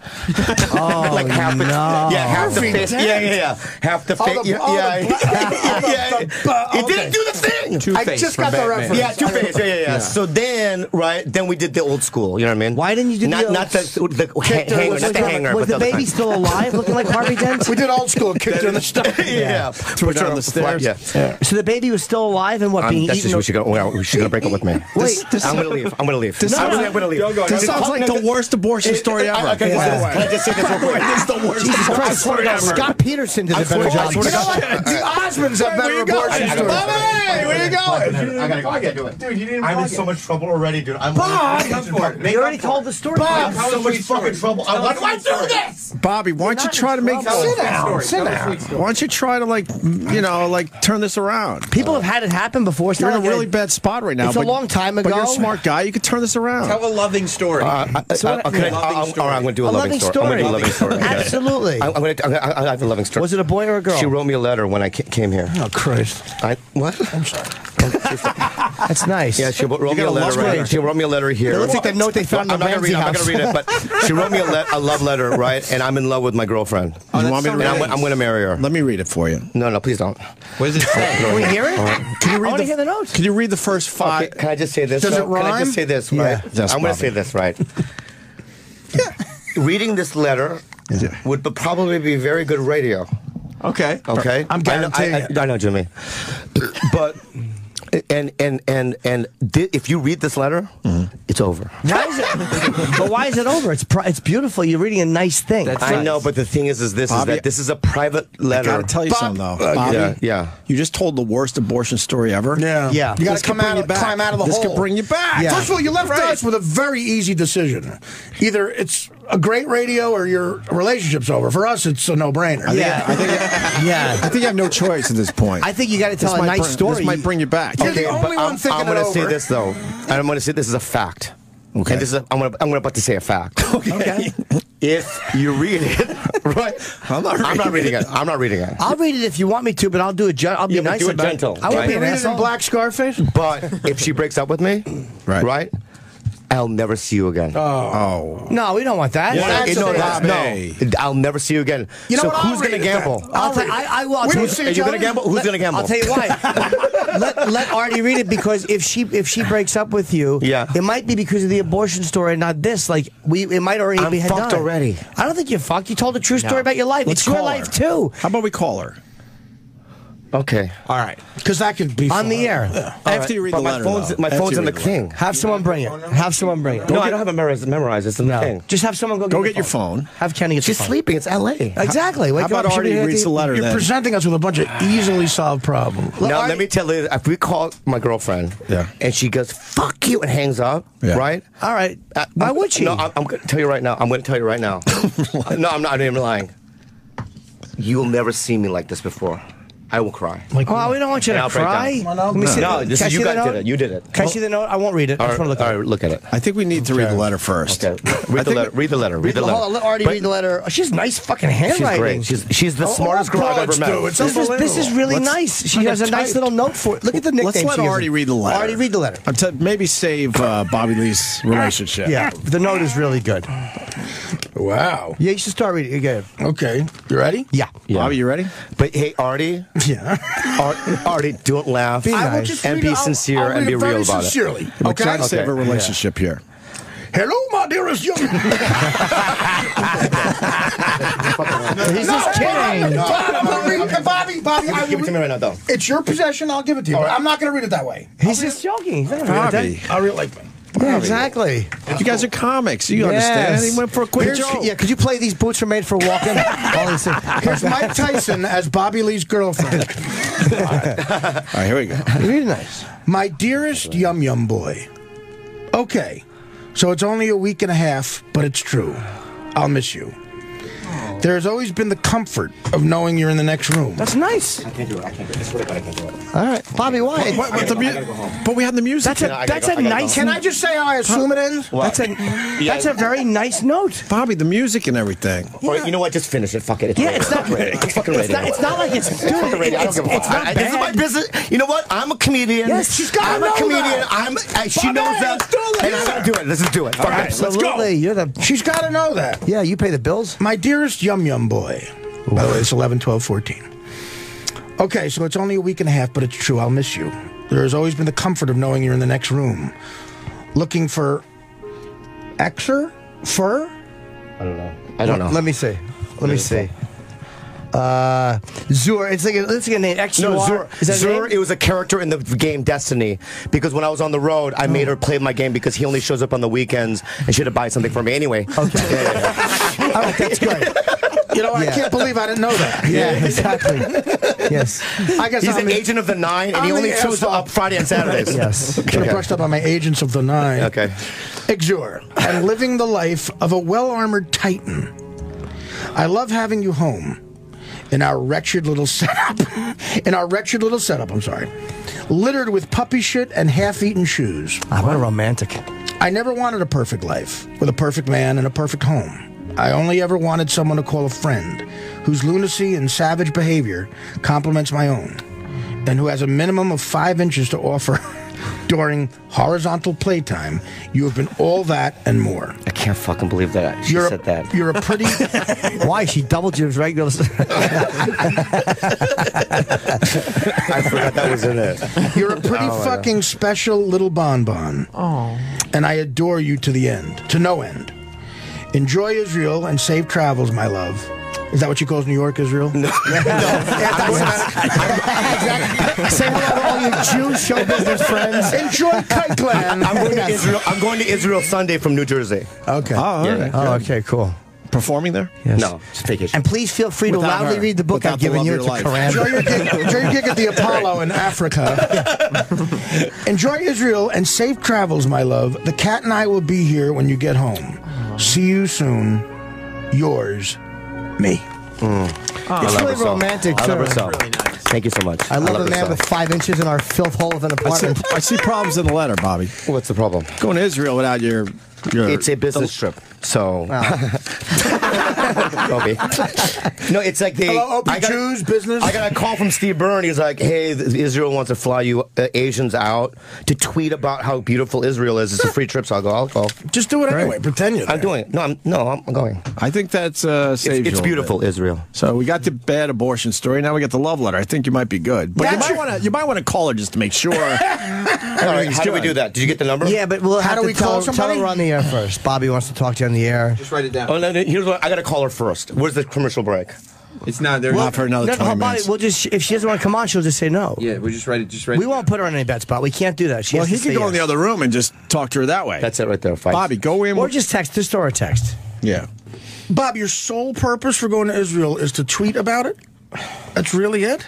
oh
like half the,
no.
yeah, half
Harvey
the face,
Dent?
yeah, yeah, yeah, half the
Oh,
face, yeah,
oh,
yeah, yeah,
oh,
yeah,
the- the-
It
okay.
didn't do the thing.
Two-Face
just
from
got the
Batman.
reference.
Yeah, two face. Yeah, yeah, yeah, So then, right? Then we did the old school. You know what I mean?
Why didn't you do
not
the
not the, the
Kicked
hanger,
with
not
the-
the hanger,
was
but
the baby still alive, looking like Harvey Dent?
We did old school, kicked her in the stomach.
yeah,
Threw her
Put her
down
on
the stairs.
Yeah.
So the baby was still alive and what?
Um,
being
that's
eaten?
just we should go. Well, we should gonna break up with me.
Wait,
I'm gonna leave. I'm gonna leave.
This
I'm,
sounds-
gonna, I'm gonna leave.
This sounds like the worst abortion story ever.
Okay, can I just say this real quick?
Is the worst
Jesus Christ. Scott Peterson did a better job.
You know what? The Osmonds have better
going?
abortion stories.
Bobby, where you going?
I gotta go. I gotta do it. Dude, you didn't I'm in so much trouble already, dude. I'm Bob!
You already told the story.
I'm so much fucking trouble. Why do I do this?
Bobby, why don't you try to make?
Sit down. Sit down.
Why don't you try to like, you know, like turn this around?
People have had it happen before. It's
You're in a really bad spot right now.
It's a long time ago.
But you're a smart guy. You could turn this around.
Tell a loving story.
Uh, I,
So
I,
what-
okay,
yeah.
I'll- I'll- all right, I'm gonna do a,
A loving
I'm gonna
story.
do a loving story.
Absolutely.
I'm, I'm gonna. I'm gonna I have a loving story.
Was it a boy or a girl?
She wrote me a letter when I came here.
Oh, Christ.
I, what? I'm sorry.
That's nice.
Yeah, she wrote me a
a
letter. Right, she wrote me a letter here.
It looks like the note they found
I'm
in the
gonna I'm not gonna read it, but she wrote me a, le- a love letter, right? And I'm in love with my girlfriend.
Oh, you want me to
and
read
I'm,
it?
I'm gonna marry her.
Let me read it for you.
No, no, please don't.
what does it say?
Can we hear it?
Can you read
want
the,
hear the note.
Can you read the first five?
Okay, can I just say this?
Does
though?
it
Can I
rhyme?
just say this?
Yeah.
Right?
Yes,
I'm gonna say this right. Reading this letter would probably be very good radio.
Okay.
Okay,
I'm
I know,
guaranteeing
I. I, I know, Jimmy. but and and and and thi- if you read this letter, it's over.
Why is it? but why is it over? It's pri- it's beautiful. You're reading a nice thing.
That's
I
nice.
know, but the thing is, is this
Bobby,
is that this is a private letter.
I gotta tell you
Bob-
something though,
uh,
Bobby.
yeah, yeah.
You just told the worst abortion story ever.
Yeah.
Yeah.
You gotta
could
come out,
you
of,
back.
climb out of the
This
hole.
could bring you back.
First of all, you left
Right.
us with a very easy decision. Either it's a great radio or your relationship's over. For us, it's a no-brainer.
yeah,
I think
yeah.
I think you have no choice at this point.
I think you got to tell
this
a nice
bring,
story.
This might bring you back.
You're the
Okay,
only
but
one
I'm,
thinking
I'm gonna say this though, and I'm gonna say this is a fact.
Okay.
And this is a, I'm gonna I'm going about to say a fact.
Okay.
If you read it, right?
I'm not
I'm not
reading
reading it. I'm not reading it.
I'll read it if you want me to, but I'll do it. Gen- I'll be
Yeah,
nice
do it
about
gentle,
I won't
right?
be
You
an
read in
asshole.
Black Scarface?
But if she breaks up with me,
Right.
right, I'll never see you again.
Oh.
oh, No, we don't want that.
Yeah,
It- no,
that's
that's- no, I'll never see you again.
You know
so
what? I'll
who's gonna
read
gamble?
then.
I'll
I'll
tell
read it.
I will. I'll
We
tell
don't
you-
see
Are
each
you gonna
other?
gamble? Who's gonna gamble?
I'll tell you why. let let Artie read it because if she if she breaks up with you,
Yeah.
it might be because of the abortion story, not this. Like we, it might already
I'm
be had
fucked
done.
already.
I don't think you're fucked. You told a true story about your life.
Let's
it's your
call
life too.
How about we call her?
Okay.
All right.
Because that could be
On
fun.
the air. Yeah.
After you read
But
the
my
letter,
phone's
though.
my phone's in the
read letter.
thing.
Have someone bring it. Have someone bring it.
No, I don't have it memorized. memorized. It's in the
No.
thing.
Just have someone go.
Go
get,
get your phone.
Have Kenny get
She's
your phone.
sleeping. It's L.A.
Exactly. Wake
How about
her up, she'll
Artie
be here at
reads
the-
the letter
You're
then?
presenting us with a bunch of easily solved problems.
Now
Artie-
let me tell you, if we call my girlfriend,
Yeah.
and she goes "fuck you" and hangs up,
Yeah.
right?
All right.
Uh,
Why
I'm-
would she?
No, I'm, I'm going to tell you right now. I'm going to tell you right now. no, I'm not even lying. You'll never see me like this before. I will cry.
Like,
Oh, we don't want you
And
to
I'll break
cry.
down.
Well, no.
Let me see.
No,
the-
this
can I
is you
see the
guys did
note?
it. You did it.
Can I see the note? I won't read it. I just want to look
all
at
right,
it.
look at it.
I think we need to read the letter first.
Okay, read the letter. Read the letter. Read the letter.
Hold on, let
But
read the letter. Oh, She's nice fucking
She's
handwriting.
great. She's she's the smartest girl I've ever met.
students.
This is, this is really
Let's-
nice. She has
a
a nice little note for it. Look at the nickname.
Let's let
she gives
Artie
it.
read the letter.
Artie, read the letter.
I'm t- maybe save uh, Bobby Lee's relationship.
Yeah, the note is really good.
Wow.
Yeah, you should start reading. Again.
Okay. You ready?
Yeah.
Yeah.
Bobby, you ready?
But hey, Artie,
Yeah.
Ar- Artie, don't laugh.
Be
I
nice.
just
And be
it. I'll-
sincere
I'll
and be real about it.
sincerely. Okay.
trying to save
Okay.
a relationship here.
Hello, my dearest young.
He's just kidding.
Bob, I'm gonna read it. Bobby, Bobby, I
Give it to me right now, though.
It's your possession. I'll give it to you. I'm not going to read it that way.
He's just joking. He's not gonna read
Bobby,
that.
I'll read it like
Yeah, exactly.
you guys are comics. You understand?
Yes.
He went for a quick
Here's-
joke.
Yeah, could you play these boots are made for walking? All.
Here's Mike Tyson as Bobby Lee's girlfriend.
All right, here we go.
Really nice.
My dearest Yum Yum boy, Okay, so it's only a week and a half, but it's true. I'll miss you. There has always been the comfort of knowing you're in the next room.
That's nice.
I can't do it. I can't do it. I swear to God, I can't do it.
All right, Bobby. Why?
What, what the mu- but we had the music.
That's a
I gotta
that's
go,
a
I gotta
nice.
go.
Can I just say how I assume it ends?
That's a that's a very nice note.
Bobby, the music and everything.
Or, you know what? Just finish it. Fuck it. It's
Yeah,
radio.
it's not.
radio. It's fucking
It's
radio.
not, it's not like it's dude.
Fuck the radio. I don't
It's,
give a
it's
fuck.
not
I- This is my
bad.
business. You know what? I'm a comedian.
Yes, she's gotta
I'm a comedian.
that.
I'm. I, she
Bobby,
knows that.
let's do this.
And I gotta do it. Let's just do it. Fuck it.
let's go.
Absolutely, you're the
She's got to know that.
yeah. You pay the bills.
My dearest Yum Yum boy. By the way, it's 11, 12, 14. Okay, so it's only a week and a half, but it's true. I'll miss you. There has always been the comfort of knowing you're in the next room. Looking for Xur? Fur?
I don't know. I don't know.
Let me see. Let me see. Uh, Xur. It's like a, it's like a name. X
No,
Xur, Is that Xur,
it was a character in the game Destiny. Because when I was on the road, I made her play my game because he only shows up on the weekends and she had to buy something for me anyway.
Okay. All right, that's great.
You know, I can't believe I didn't know that.
Yeah, exactly. yes.
I guess
He's
I'm
the agent of the nine, and he
I'm
only shows up Friday and Saturdays.
Yes.
Should have brushed up on my agents of the nine.
Okay.
Exur, and living the life of a well armored titan. I love having you home in our wretched little setup. in our wretched little setup, I'm sorry. Littered with puppy shit and half eaten shoes.
Ah, what a romantic.
I never wanted a perfect life with a perfect man and a perfect home. I only ever wanted someone to call a friend whose lunacy and savage behavior complements my own, and who has a minimum of five inches to offer during horizontal playtime. You have been all that and more.
I can't fucking believe that she
You're
said
a,
that.
You're a pretty.
Why she doubled your regular?
I forgot that was in it.
You're a pretty
Oh, my
fucking special little bonbon.
Oh.
And I adore you to the end, to no end. Enjoy Israel and safe travels, my love. Is that what she calls New York, Israel? No. no. exactly.
Say hello to all your Jews show business friends.
Enjoy Kiteland.
I'm going to Israel. I'm going to Israel Sunday from New Jersey.
Okay.
Oh, all
Yeah.
right.
Oh, okay, cool.
Performing there?
Yes.
No, it's vacation.
And please feel free to
Without
loudly
her.
read the book
Without
I've given you.
of
It's
your
a
life.
Enjoy your, gig, enjoy your gig at the Apollo in Africa. Enjoy Israel and safe travels, my love. The cat and I will be here when you get home. See you soon. Yours, me. Mm. Ah.
It's really romantic,
I love
too.
her.
Really nice.
Thank you so much.
I love
her
a man
so.
with five inches in our filth hole of an
I see,
apartment.
I see problems in the letter, Bobby.
What's the problem?
Going to Israel without your. your
It's a business trip, so. Opie. no, it's like they.
Hello, Opie
I got-
Jews, business.
I got a call from Steve Byrne. He's like, "Hey, Israel wants to fly you uh, Asians out to tweet about how beautiful Israel is. It's a free trip, so I'll go. I'll go.
Just do it anyway. Pretend you're
I'm doing it. No, I'm no, I'm going.
I think that's uh,
It's,
you
it's
little
beautiful,
bit.
Israel.
So we got the bad abortion story. Now we got the love letter. I think you might be good, but you might want to. You might want to call her just to make sure.
All right, how do we
good.
do that? Did you get the number?
Yeah, but we'll
How
have
do
to
we
tell,
call
her- tell
somebody?
her we're on the air first. Bobby wants to talk to you on the air.
Just write it down.
Oh no, no, here's what I got to call her first. Where's the commercial break?
It's not there.
Not for another
No,
twenty
no, Bobby,
minutes.
we'll just if she doesn't want to come on, she'll just say no.
Yeah, we just write it. Just write.
We
it
won't put her on any bet spot. We can't do that. She
well,
has
he
to
could
say
go in the
yes.
other room and just talk to her that way.
That's it right there. Five.
Bobby. Go in.
Or just text, just or a text.
yeah.
Bob, your sole purpose for going to Israel is to tweet about it? That's really it?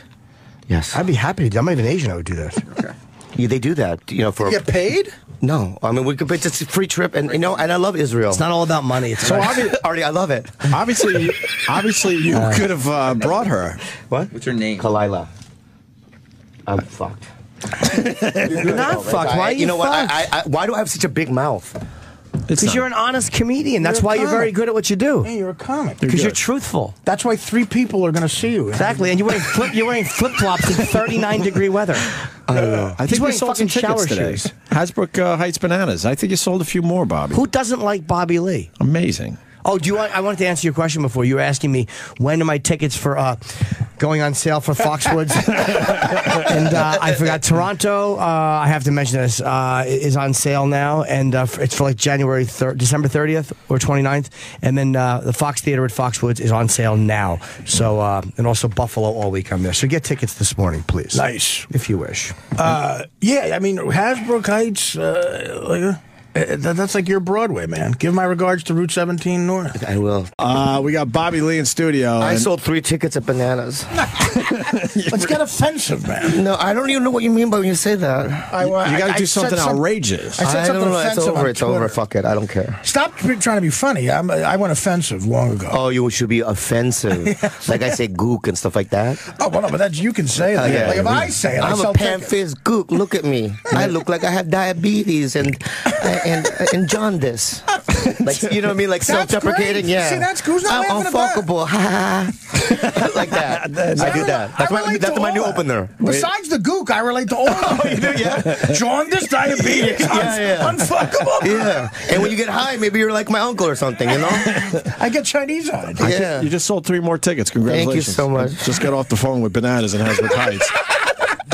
Yes.
I'd be happy to. do I'm not even Asian. I would do that.
Yeah, they do that. You know, for
You get paid?
No. I mean, we could. It's a free trip, and you know, and I love Israel.
It's not all about money. It's
So
about-
obvi-
Artie, I love it.
obviously, obviously, you could have uh, brought her.
What?
What's her name?
Khalyla. I'm fucked.
You're not fucked. Why are you,
you know what? I, I, I, why do I have such a big mouth?
It's
Because you're an honest comedian. That's
You're a
why you're very good at what you do.
Hey, you're a comic.
Because you're
good.
truthful.
That's why three people are going to see you.
Exactly, and you're wearing flip. You're wearing flip flops in 39 degree weather.
I don't know.
I think we
wearing
sold some
fucking
tickets
shower
today.
shoes.
Hasbrouck uh, Heights Bananas. I think you sold a few more, Bobby.
Who doesn't like Bobby Lee?
Amazing.
Oh, do you want? I wanted to answer your question before. You were asking me when are my tickets for uh, going on sale for Foxwoods, and uh, I forgot Toronto. Uh, I have to mention this uh, is on sale now, and uh, it's for like January thir- December thirtieth or 29th. and then uh, the Fox Theater at Foxwoods is on sale now. So uh, and also Buffalo all week on there. So get tickets this morning, please.
Nice.
if you wish.
Uh, yeah, I mean, Hasbrouck Heights, uh, like, that's like your Broadway, man. Give my regards to Route 17 North.
I will.
Uh, we got Bobby Lee in studio.
I
and-
sold three tickets at Bananas.
Let's get offensive, man.
No, I don't even know what you mean by when you say that.
I, well,
You got to do
I said
something
some-
outrageous.
I said
I
something
don't know. It's
offensive
over.
on
It's over. Fuck it. I don't care.
Stop trying to be funny. I'm, I went offensive long ago.
Oh, you should be offensive. like I say gook and stuff like that.
Oh, well, no, but that's you can say that.
Oh, yeah.
Like if I say it, I
I'm
sell
a pan
tickets.
faced gook. Look at me. I look like I have diabetes and and and jaundice. Like you know what I mean? Like self-deprecating. Yeah.
See, that's- who's not
I'm
laughing at that?
unfuckable. Ha ha. ha. like that. I do that. That's
I
my
relate
that's my new
that.
opener.
Besides the gook, I relate to all of them.
yeah.
Jaundice, diabetes,
Yeah, yeah.
unfuckable.
Yeah. And when you get high, maybe you're like my uncle or something. You know?
I get Chinese on it.
Yeah.
You just sold three more tickets. Congratulations.
Thank you so much.
Just got off the phone with Bananas in Hasbrouck Heights.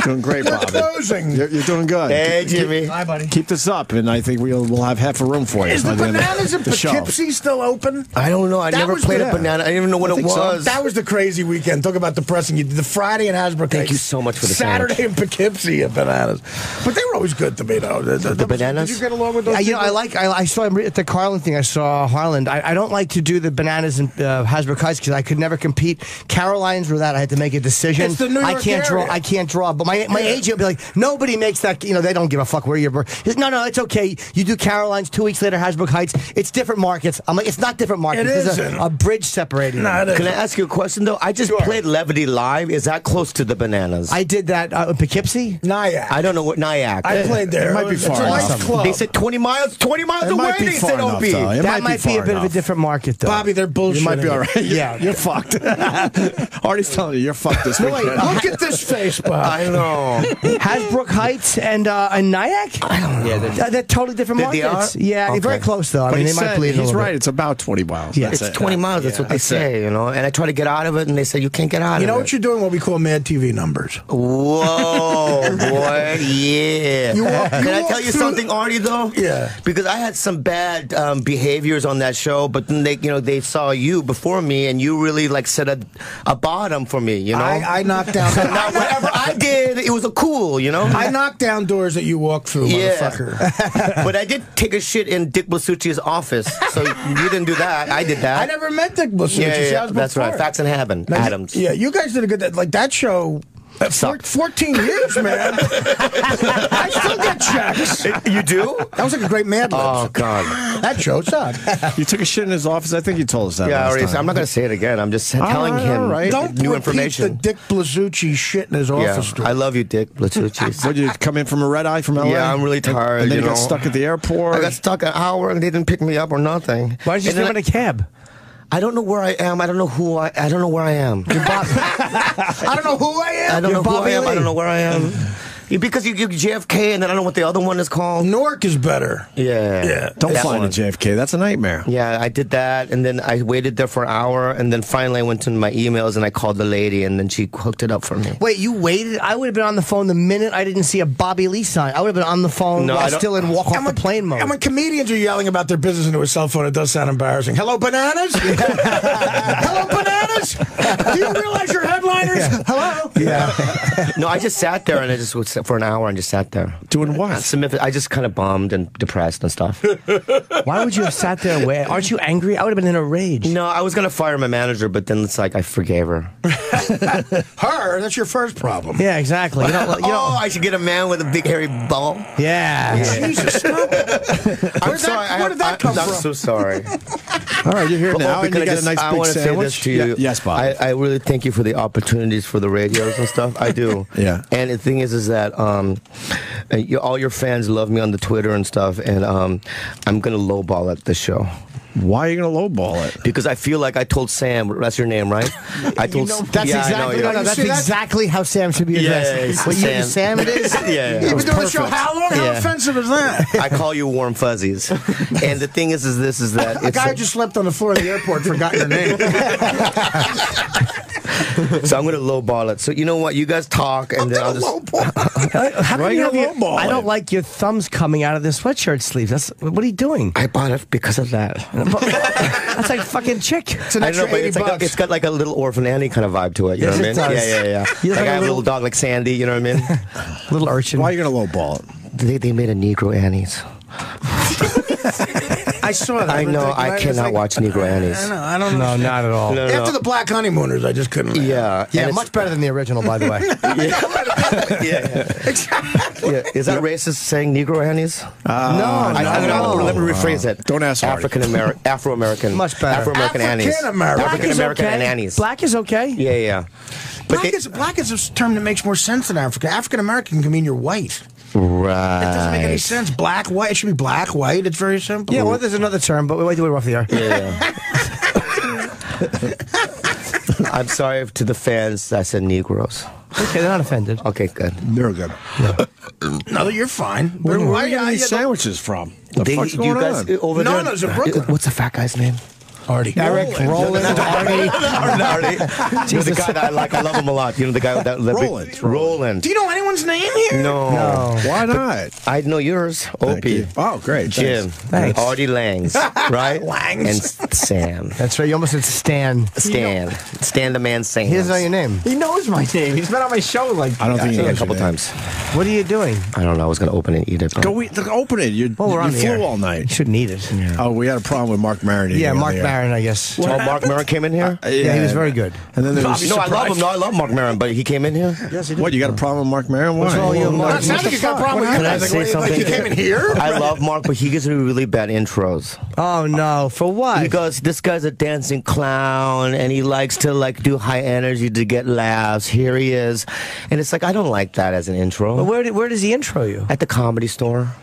Doing great,
We're
Bobby.
closing.
You're, you're doing good.
Hey, Jimmy.
Hi, buddy.
Keep this up, and I think we'll we'll have half a room for you.
Is
by
the
end of
bananas in
the show.
Poughkeepsie still open?
I don't know. I
That
never
was
played
the-
a banana. I didn't even know what it
think so.
was.
That was the crazy weekend. Talk about depressing. You did the Friday in Hasbrouck.
Thank you so much for the
Saturday in Poughkeepsie at bananas. But they were always good to me, though. The, the-
The bananas?
Did you get along with those?
Uh, you know, I like. I, I saw at the Carlin thing. I saw Harland. I, I don't like to do the bananas in uh, Hasbrouck Heights because I could never compete. Carolines were that I had to make a decision.
It's the New York I
can't draw. I can't draw. But my my agent would be like, nobody makes that. You know, they don't give a fuck where you're. He says, no, no, it's okay. You do Carolines. Two weeks later, Hasbrouck Heights. It's different markets. I'm like, it's not different markets.
It
There's
isn't.
a, a bridge separating.
Nah,
them.
it
Can I ask you a question though? I just
Sure.
played Levity live. Is that close to the bananas?
I did that uh, in Poughkeepsie.
Nyack.
I don't know what Nyack.
I played there.
It might be
It's
far
a nice club.
They said 20 miles. 20 miles
It
away.
might be
They
far
said
enough,
OP.
though. It
that might, be, a
far
bit of a different market, though.
Bobby, they're bullshit.
You might be all right.
Yeah.
you're fucked. Artie's telling you you're fucked this
Wait,
weekend.
look at this face, Bob.
I know.
Hasbrouck Heights and uh, and Nyack. I don't know. Yeah, they're, they're totally different
They- they
markets.
are?
Yeah, they're very close though. I
But
mean,
he
they might
said-
bleed a
He's
little
right.
bit.
It's about 20 miles.
Yeah.
That's
It's
it.
20 miles. That's what they
That's it.
say, you know. And I try to get out of it, and they say you can't get out of it.
You
of
know
it.
what you're doing? What we call Mad TV numbers.
Whoa, boy, yeah.
You walk-
Can I
walk
tell you
through-
something, Artie? Though,
Yeah.
because I had some bad um, behaviors on that show, but then they, you know, they saw you before me, and you really like set a, a bottom for me, you know.
I, I knocked down.
now whatever I did, it was a cool, you know.
I knocked down doors that you walk through,
Yeah.
motherfucker.
but I did take a shit in Dick Blasucci's office, so you didn't do that. I did that.
I never met Dick Blasucci.
Yeah, yeah, yeah. That's right. Facts and Haben,
Now,
Adams.
Yeah, you guys did a good. Like that show. Four, 14 years, man. I still get checks.
You do?
That was like a great Mad Libs.
Oh God.
That show sucked.
You took a shit in his office. I think you told us that.
Yeah,
last
already.
time.
I'm not going to say it again. I'm just telling
right,
him
right.
Don't
new
repeat
information.
the Dick Blasucci shit in his
yeah,
office. story.
I love you, Dick Blasucci.
What, did you come in from a red eye from LA?
Yeah, I'm really tired,
And then
you
you got stuck at the airport.
I got stuck an hour and they didn't pick me up or nothing.
Why did you
And
sleep in a cab?
I, don't know where I am. I don't know who I. I don't know where I am.
I don't know who I am.
I don't
You're
know who I am. I don't know where I am. Because you give JFK and then I don't know what the other one is called.
Newark is better.
Yeah.
Yeah.
Don't
That
fly
one.
to JFK. That's a nightmare.
Yeah, I did that, and then I waited there for an hour, and then finally I went to my emails and I called the lady, and then she hooked it up for me.
Wait, you waited? I would have been on the phone the minute I didn't see a Bobby Lee sign. I would have been on the phone
No,
while
I don't-
still in walk off the plane mode.
And when comedians are yelling about their business into a cell phone, it does sound embarrassing. Hello, bananas. Hello, bananas. Do you realize you're headliners? Hello.
yeah.
No, I just sat there and I just would was for an hour and just sat there.
Doing what?
I just kind of bummed and depressed and stuff.
Why would you have sat there? Where, aren't you angry? I would have been in a rage.
no, I was gonna fire my manager, but then it's like I forgave her.
Her. That's your first problem.
Yeah, exactly. You know, you know,
oh, I should get a man with a big hairy ball.
yeah.
Jesus. stop it.
I'm
Where did
sorry.
that,
I
where did that
I-
come
I'm
from?
so sorry.
All right, you're here now,
Oh,
and you
I
got
just-
a nice
I
big
want to say
sandwich.
this to you.
Yeah, yes, Bob.
I, I really thank you for the opportunities for the radios and stuff. I do.
Yeah.
And the thing is, is that um, uh, you, all your fans love me on the Twitter and stuff, and um, I'm gonna lowball at the show.
Why are you going to lowball it?
Because I feel like I told Sam, that's your name, right? I told
That's
yeah, I know,
exactly
yeah.
no, no, that's
See, that's-
exactly how Sam should be
Yeah,
addressed.
yeah, it's
What you,
Sam.
Sam it is?
yeah, yeah.
You've been doing the show how long? How offensive is that?
I call you warm fuzzies. and the thing is, is this is that
A
it's
guy just slept on the floor of the airport, forgot your name.
so I'm gonna lowball it. So you know what? You guys talk, and then I'll just.
How
Why
come
you
you have
gonna
your, I don't like your thumbs coming out of the sweatshirt sleeve. That's what are you doing?
I bought it because of that.
That's like fucking chick.
It's an
I don't
extra
know, but
80
it's, like a, it's got like a little orphan Annie kind of vibe to it. You
Yes,
know what I mean?
does.
Yeah, yeah, yeah.
You
Like
like
I
a
have a
little-
little dog like Sandy. You know what I mean?
Little urchin.
Why are you going to lowball it?
they, they made a Negro Annie's.
I saw that.
I know.
It's
I
like-
cannot watch Negro Annies.
I know. I don't
No,
know.
not at all.
No, no,
After
no.
the Black Honeymooners, I just couldn't.
Yeah.
Yeah,
and it's-
much better than the original, by the way.
Yeah. Exactly. Is that racist saying Negro Annies?
Uh, no,
I, I,
no,
no, let me rephrase it.
Don't ask
African American, Afro American,
Much better.
Afro-American Annies,
African-American.
Okay.
and Annies.
Black is okay.
Yeah, yeah. But
Black,
they,
is, black is a term that makes more sense than African. African American can mean you're white.
Right.
It doesn't make any sense. Black, white. It should be black, white. It's very simple.
Yeah, well, there's another term, but we wait till we're off the air. Yeah.
I'm sorry to the fans. I said Negroes.
Okay, they're not offended.
Okay, good.
They're good.
no, you're fine.
Where, where are you getting these sandwiches from? The
They-
fuck's
you
going
guys
on?
Uh, over
No,
there?
no, it's in Brooklyn.
Uh, what's the fat guy's name?
Artie.
Eric Roland, Artie.
you know the guy that I like. I love him a lot. You know the guy that, that
Roland.
Roland.
Do you know anyone's name here?
No.
No.
Why not?
I know yours.
Thank
Opie.
you. Oh, great.
Jim.
Thanks.
Artie Langs. Right?
Langs.
And Sam.
That's right. You almost said Stan.
Stan. Stan the man Sam.
He doesn't know your name.
He knows my name. He's been on my show like
I don't think he
a couple
your name.
times.
What are you doing?
I don't know. I was going to open it and eat it. but-
Go eat, open it. You,
Well, we're
you
on the
flew
air.
all
You
night.
shouldn't eat it. Yeah,
Oh, we had a problem with Marc Maron. Yeah,
Marc
the air.
Maron, I guess.
Oh, Marc Maron came in here?
Uh, yeah, he was very good.
And then there was
no, I love him. No, I love Marc Maron, but he came in here?
Yes, he did.
What, you got a problem with Marc Maron?
What's wrong with you, Marc?
It sounds like you got a problem with him.
Can I say something?
you came in here?
I love Marc, but he gives me really bad intros.
Oh no! For what?
He goes, "This guy's a dancing clown, and he likes to like do high energy to get laughs." Here he is, and it's like I don't like that as an intro.
But where, where does he intro you?
At the comedy store,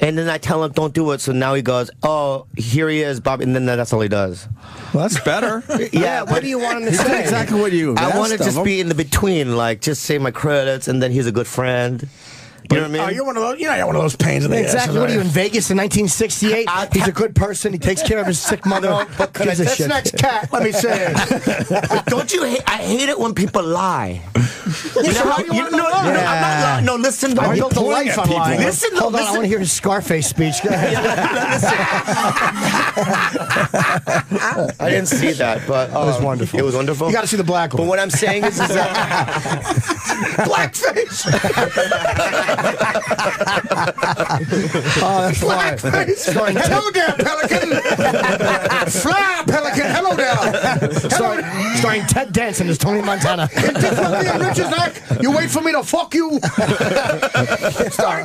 and then I tell him, "Don't do it." So now he goes, "Oh, here he is, Bob," and then that's all he does.
Well, that's better.
Yeah,
what do you want him to say?
exactly what you
I want to just
him.
be in the between, like just say my credits, and then he's a good friend. You know what I mean?
Oh, you're one of those. You're not one of those pains in the ass,
Exactly. What are you in? Vegas in 1968? He's a good person. He takes care of his sick mother.
but can I-
This
shit.
next cat, let me say.
But don't you? Hate, I hate it when people lie. You know how you,
you wanna
no, no,
know?
no, I'm not
Yeah.
lying. No, listen.
I built a life on lying.
Listen, though,
Hold on, I want to hear his Scarface speech. Go ahead.
I didn't see that, but uh, it
was wonderful.
It was wonderful.
You got to see the black one.
But what I'm saying is, is that
Blackface.
Oh, that's.
Blackface. Hello there, Pelican. Fly, Pelican. Hello there.
Starring, starring Ted Danson as Tony Montana.
Tiffany and Richard's neck. You wait for me to fuck you. Sorry.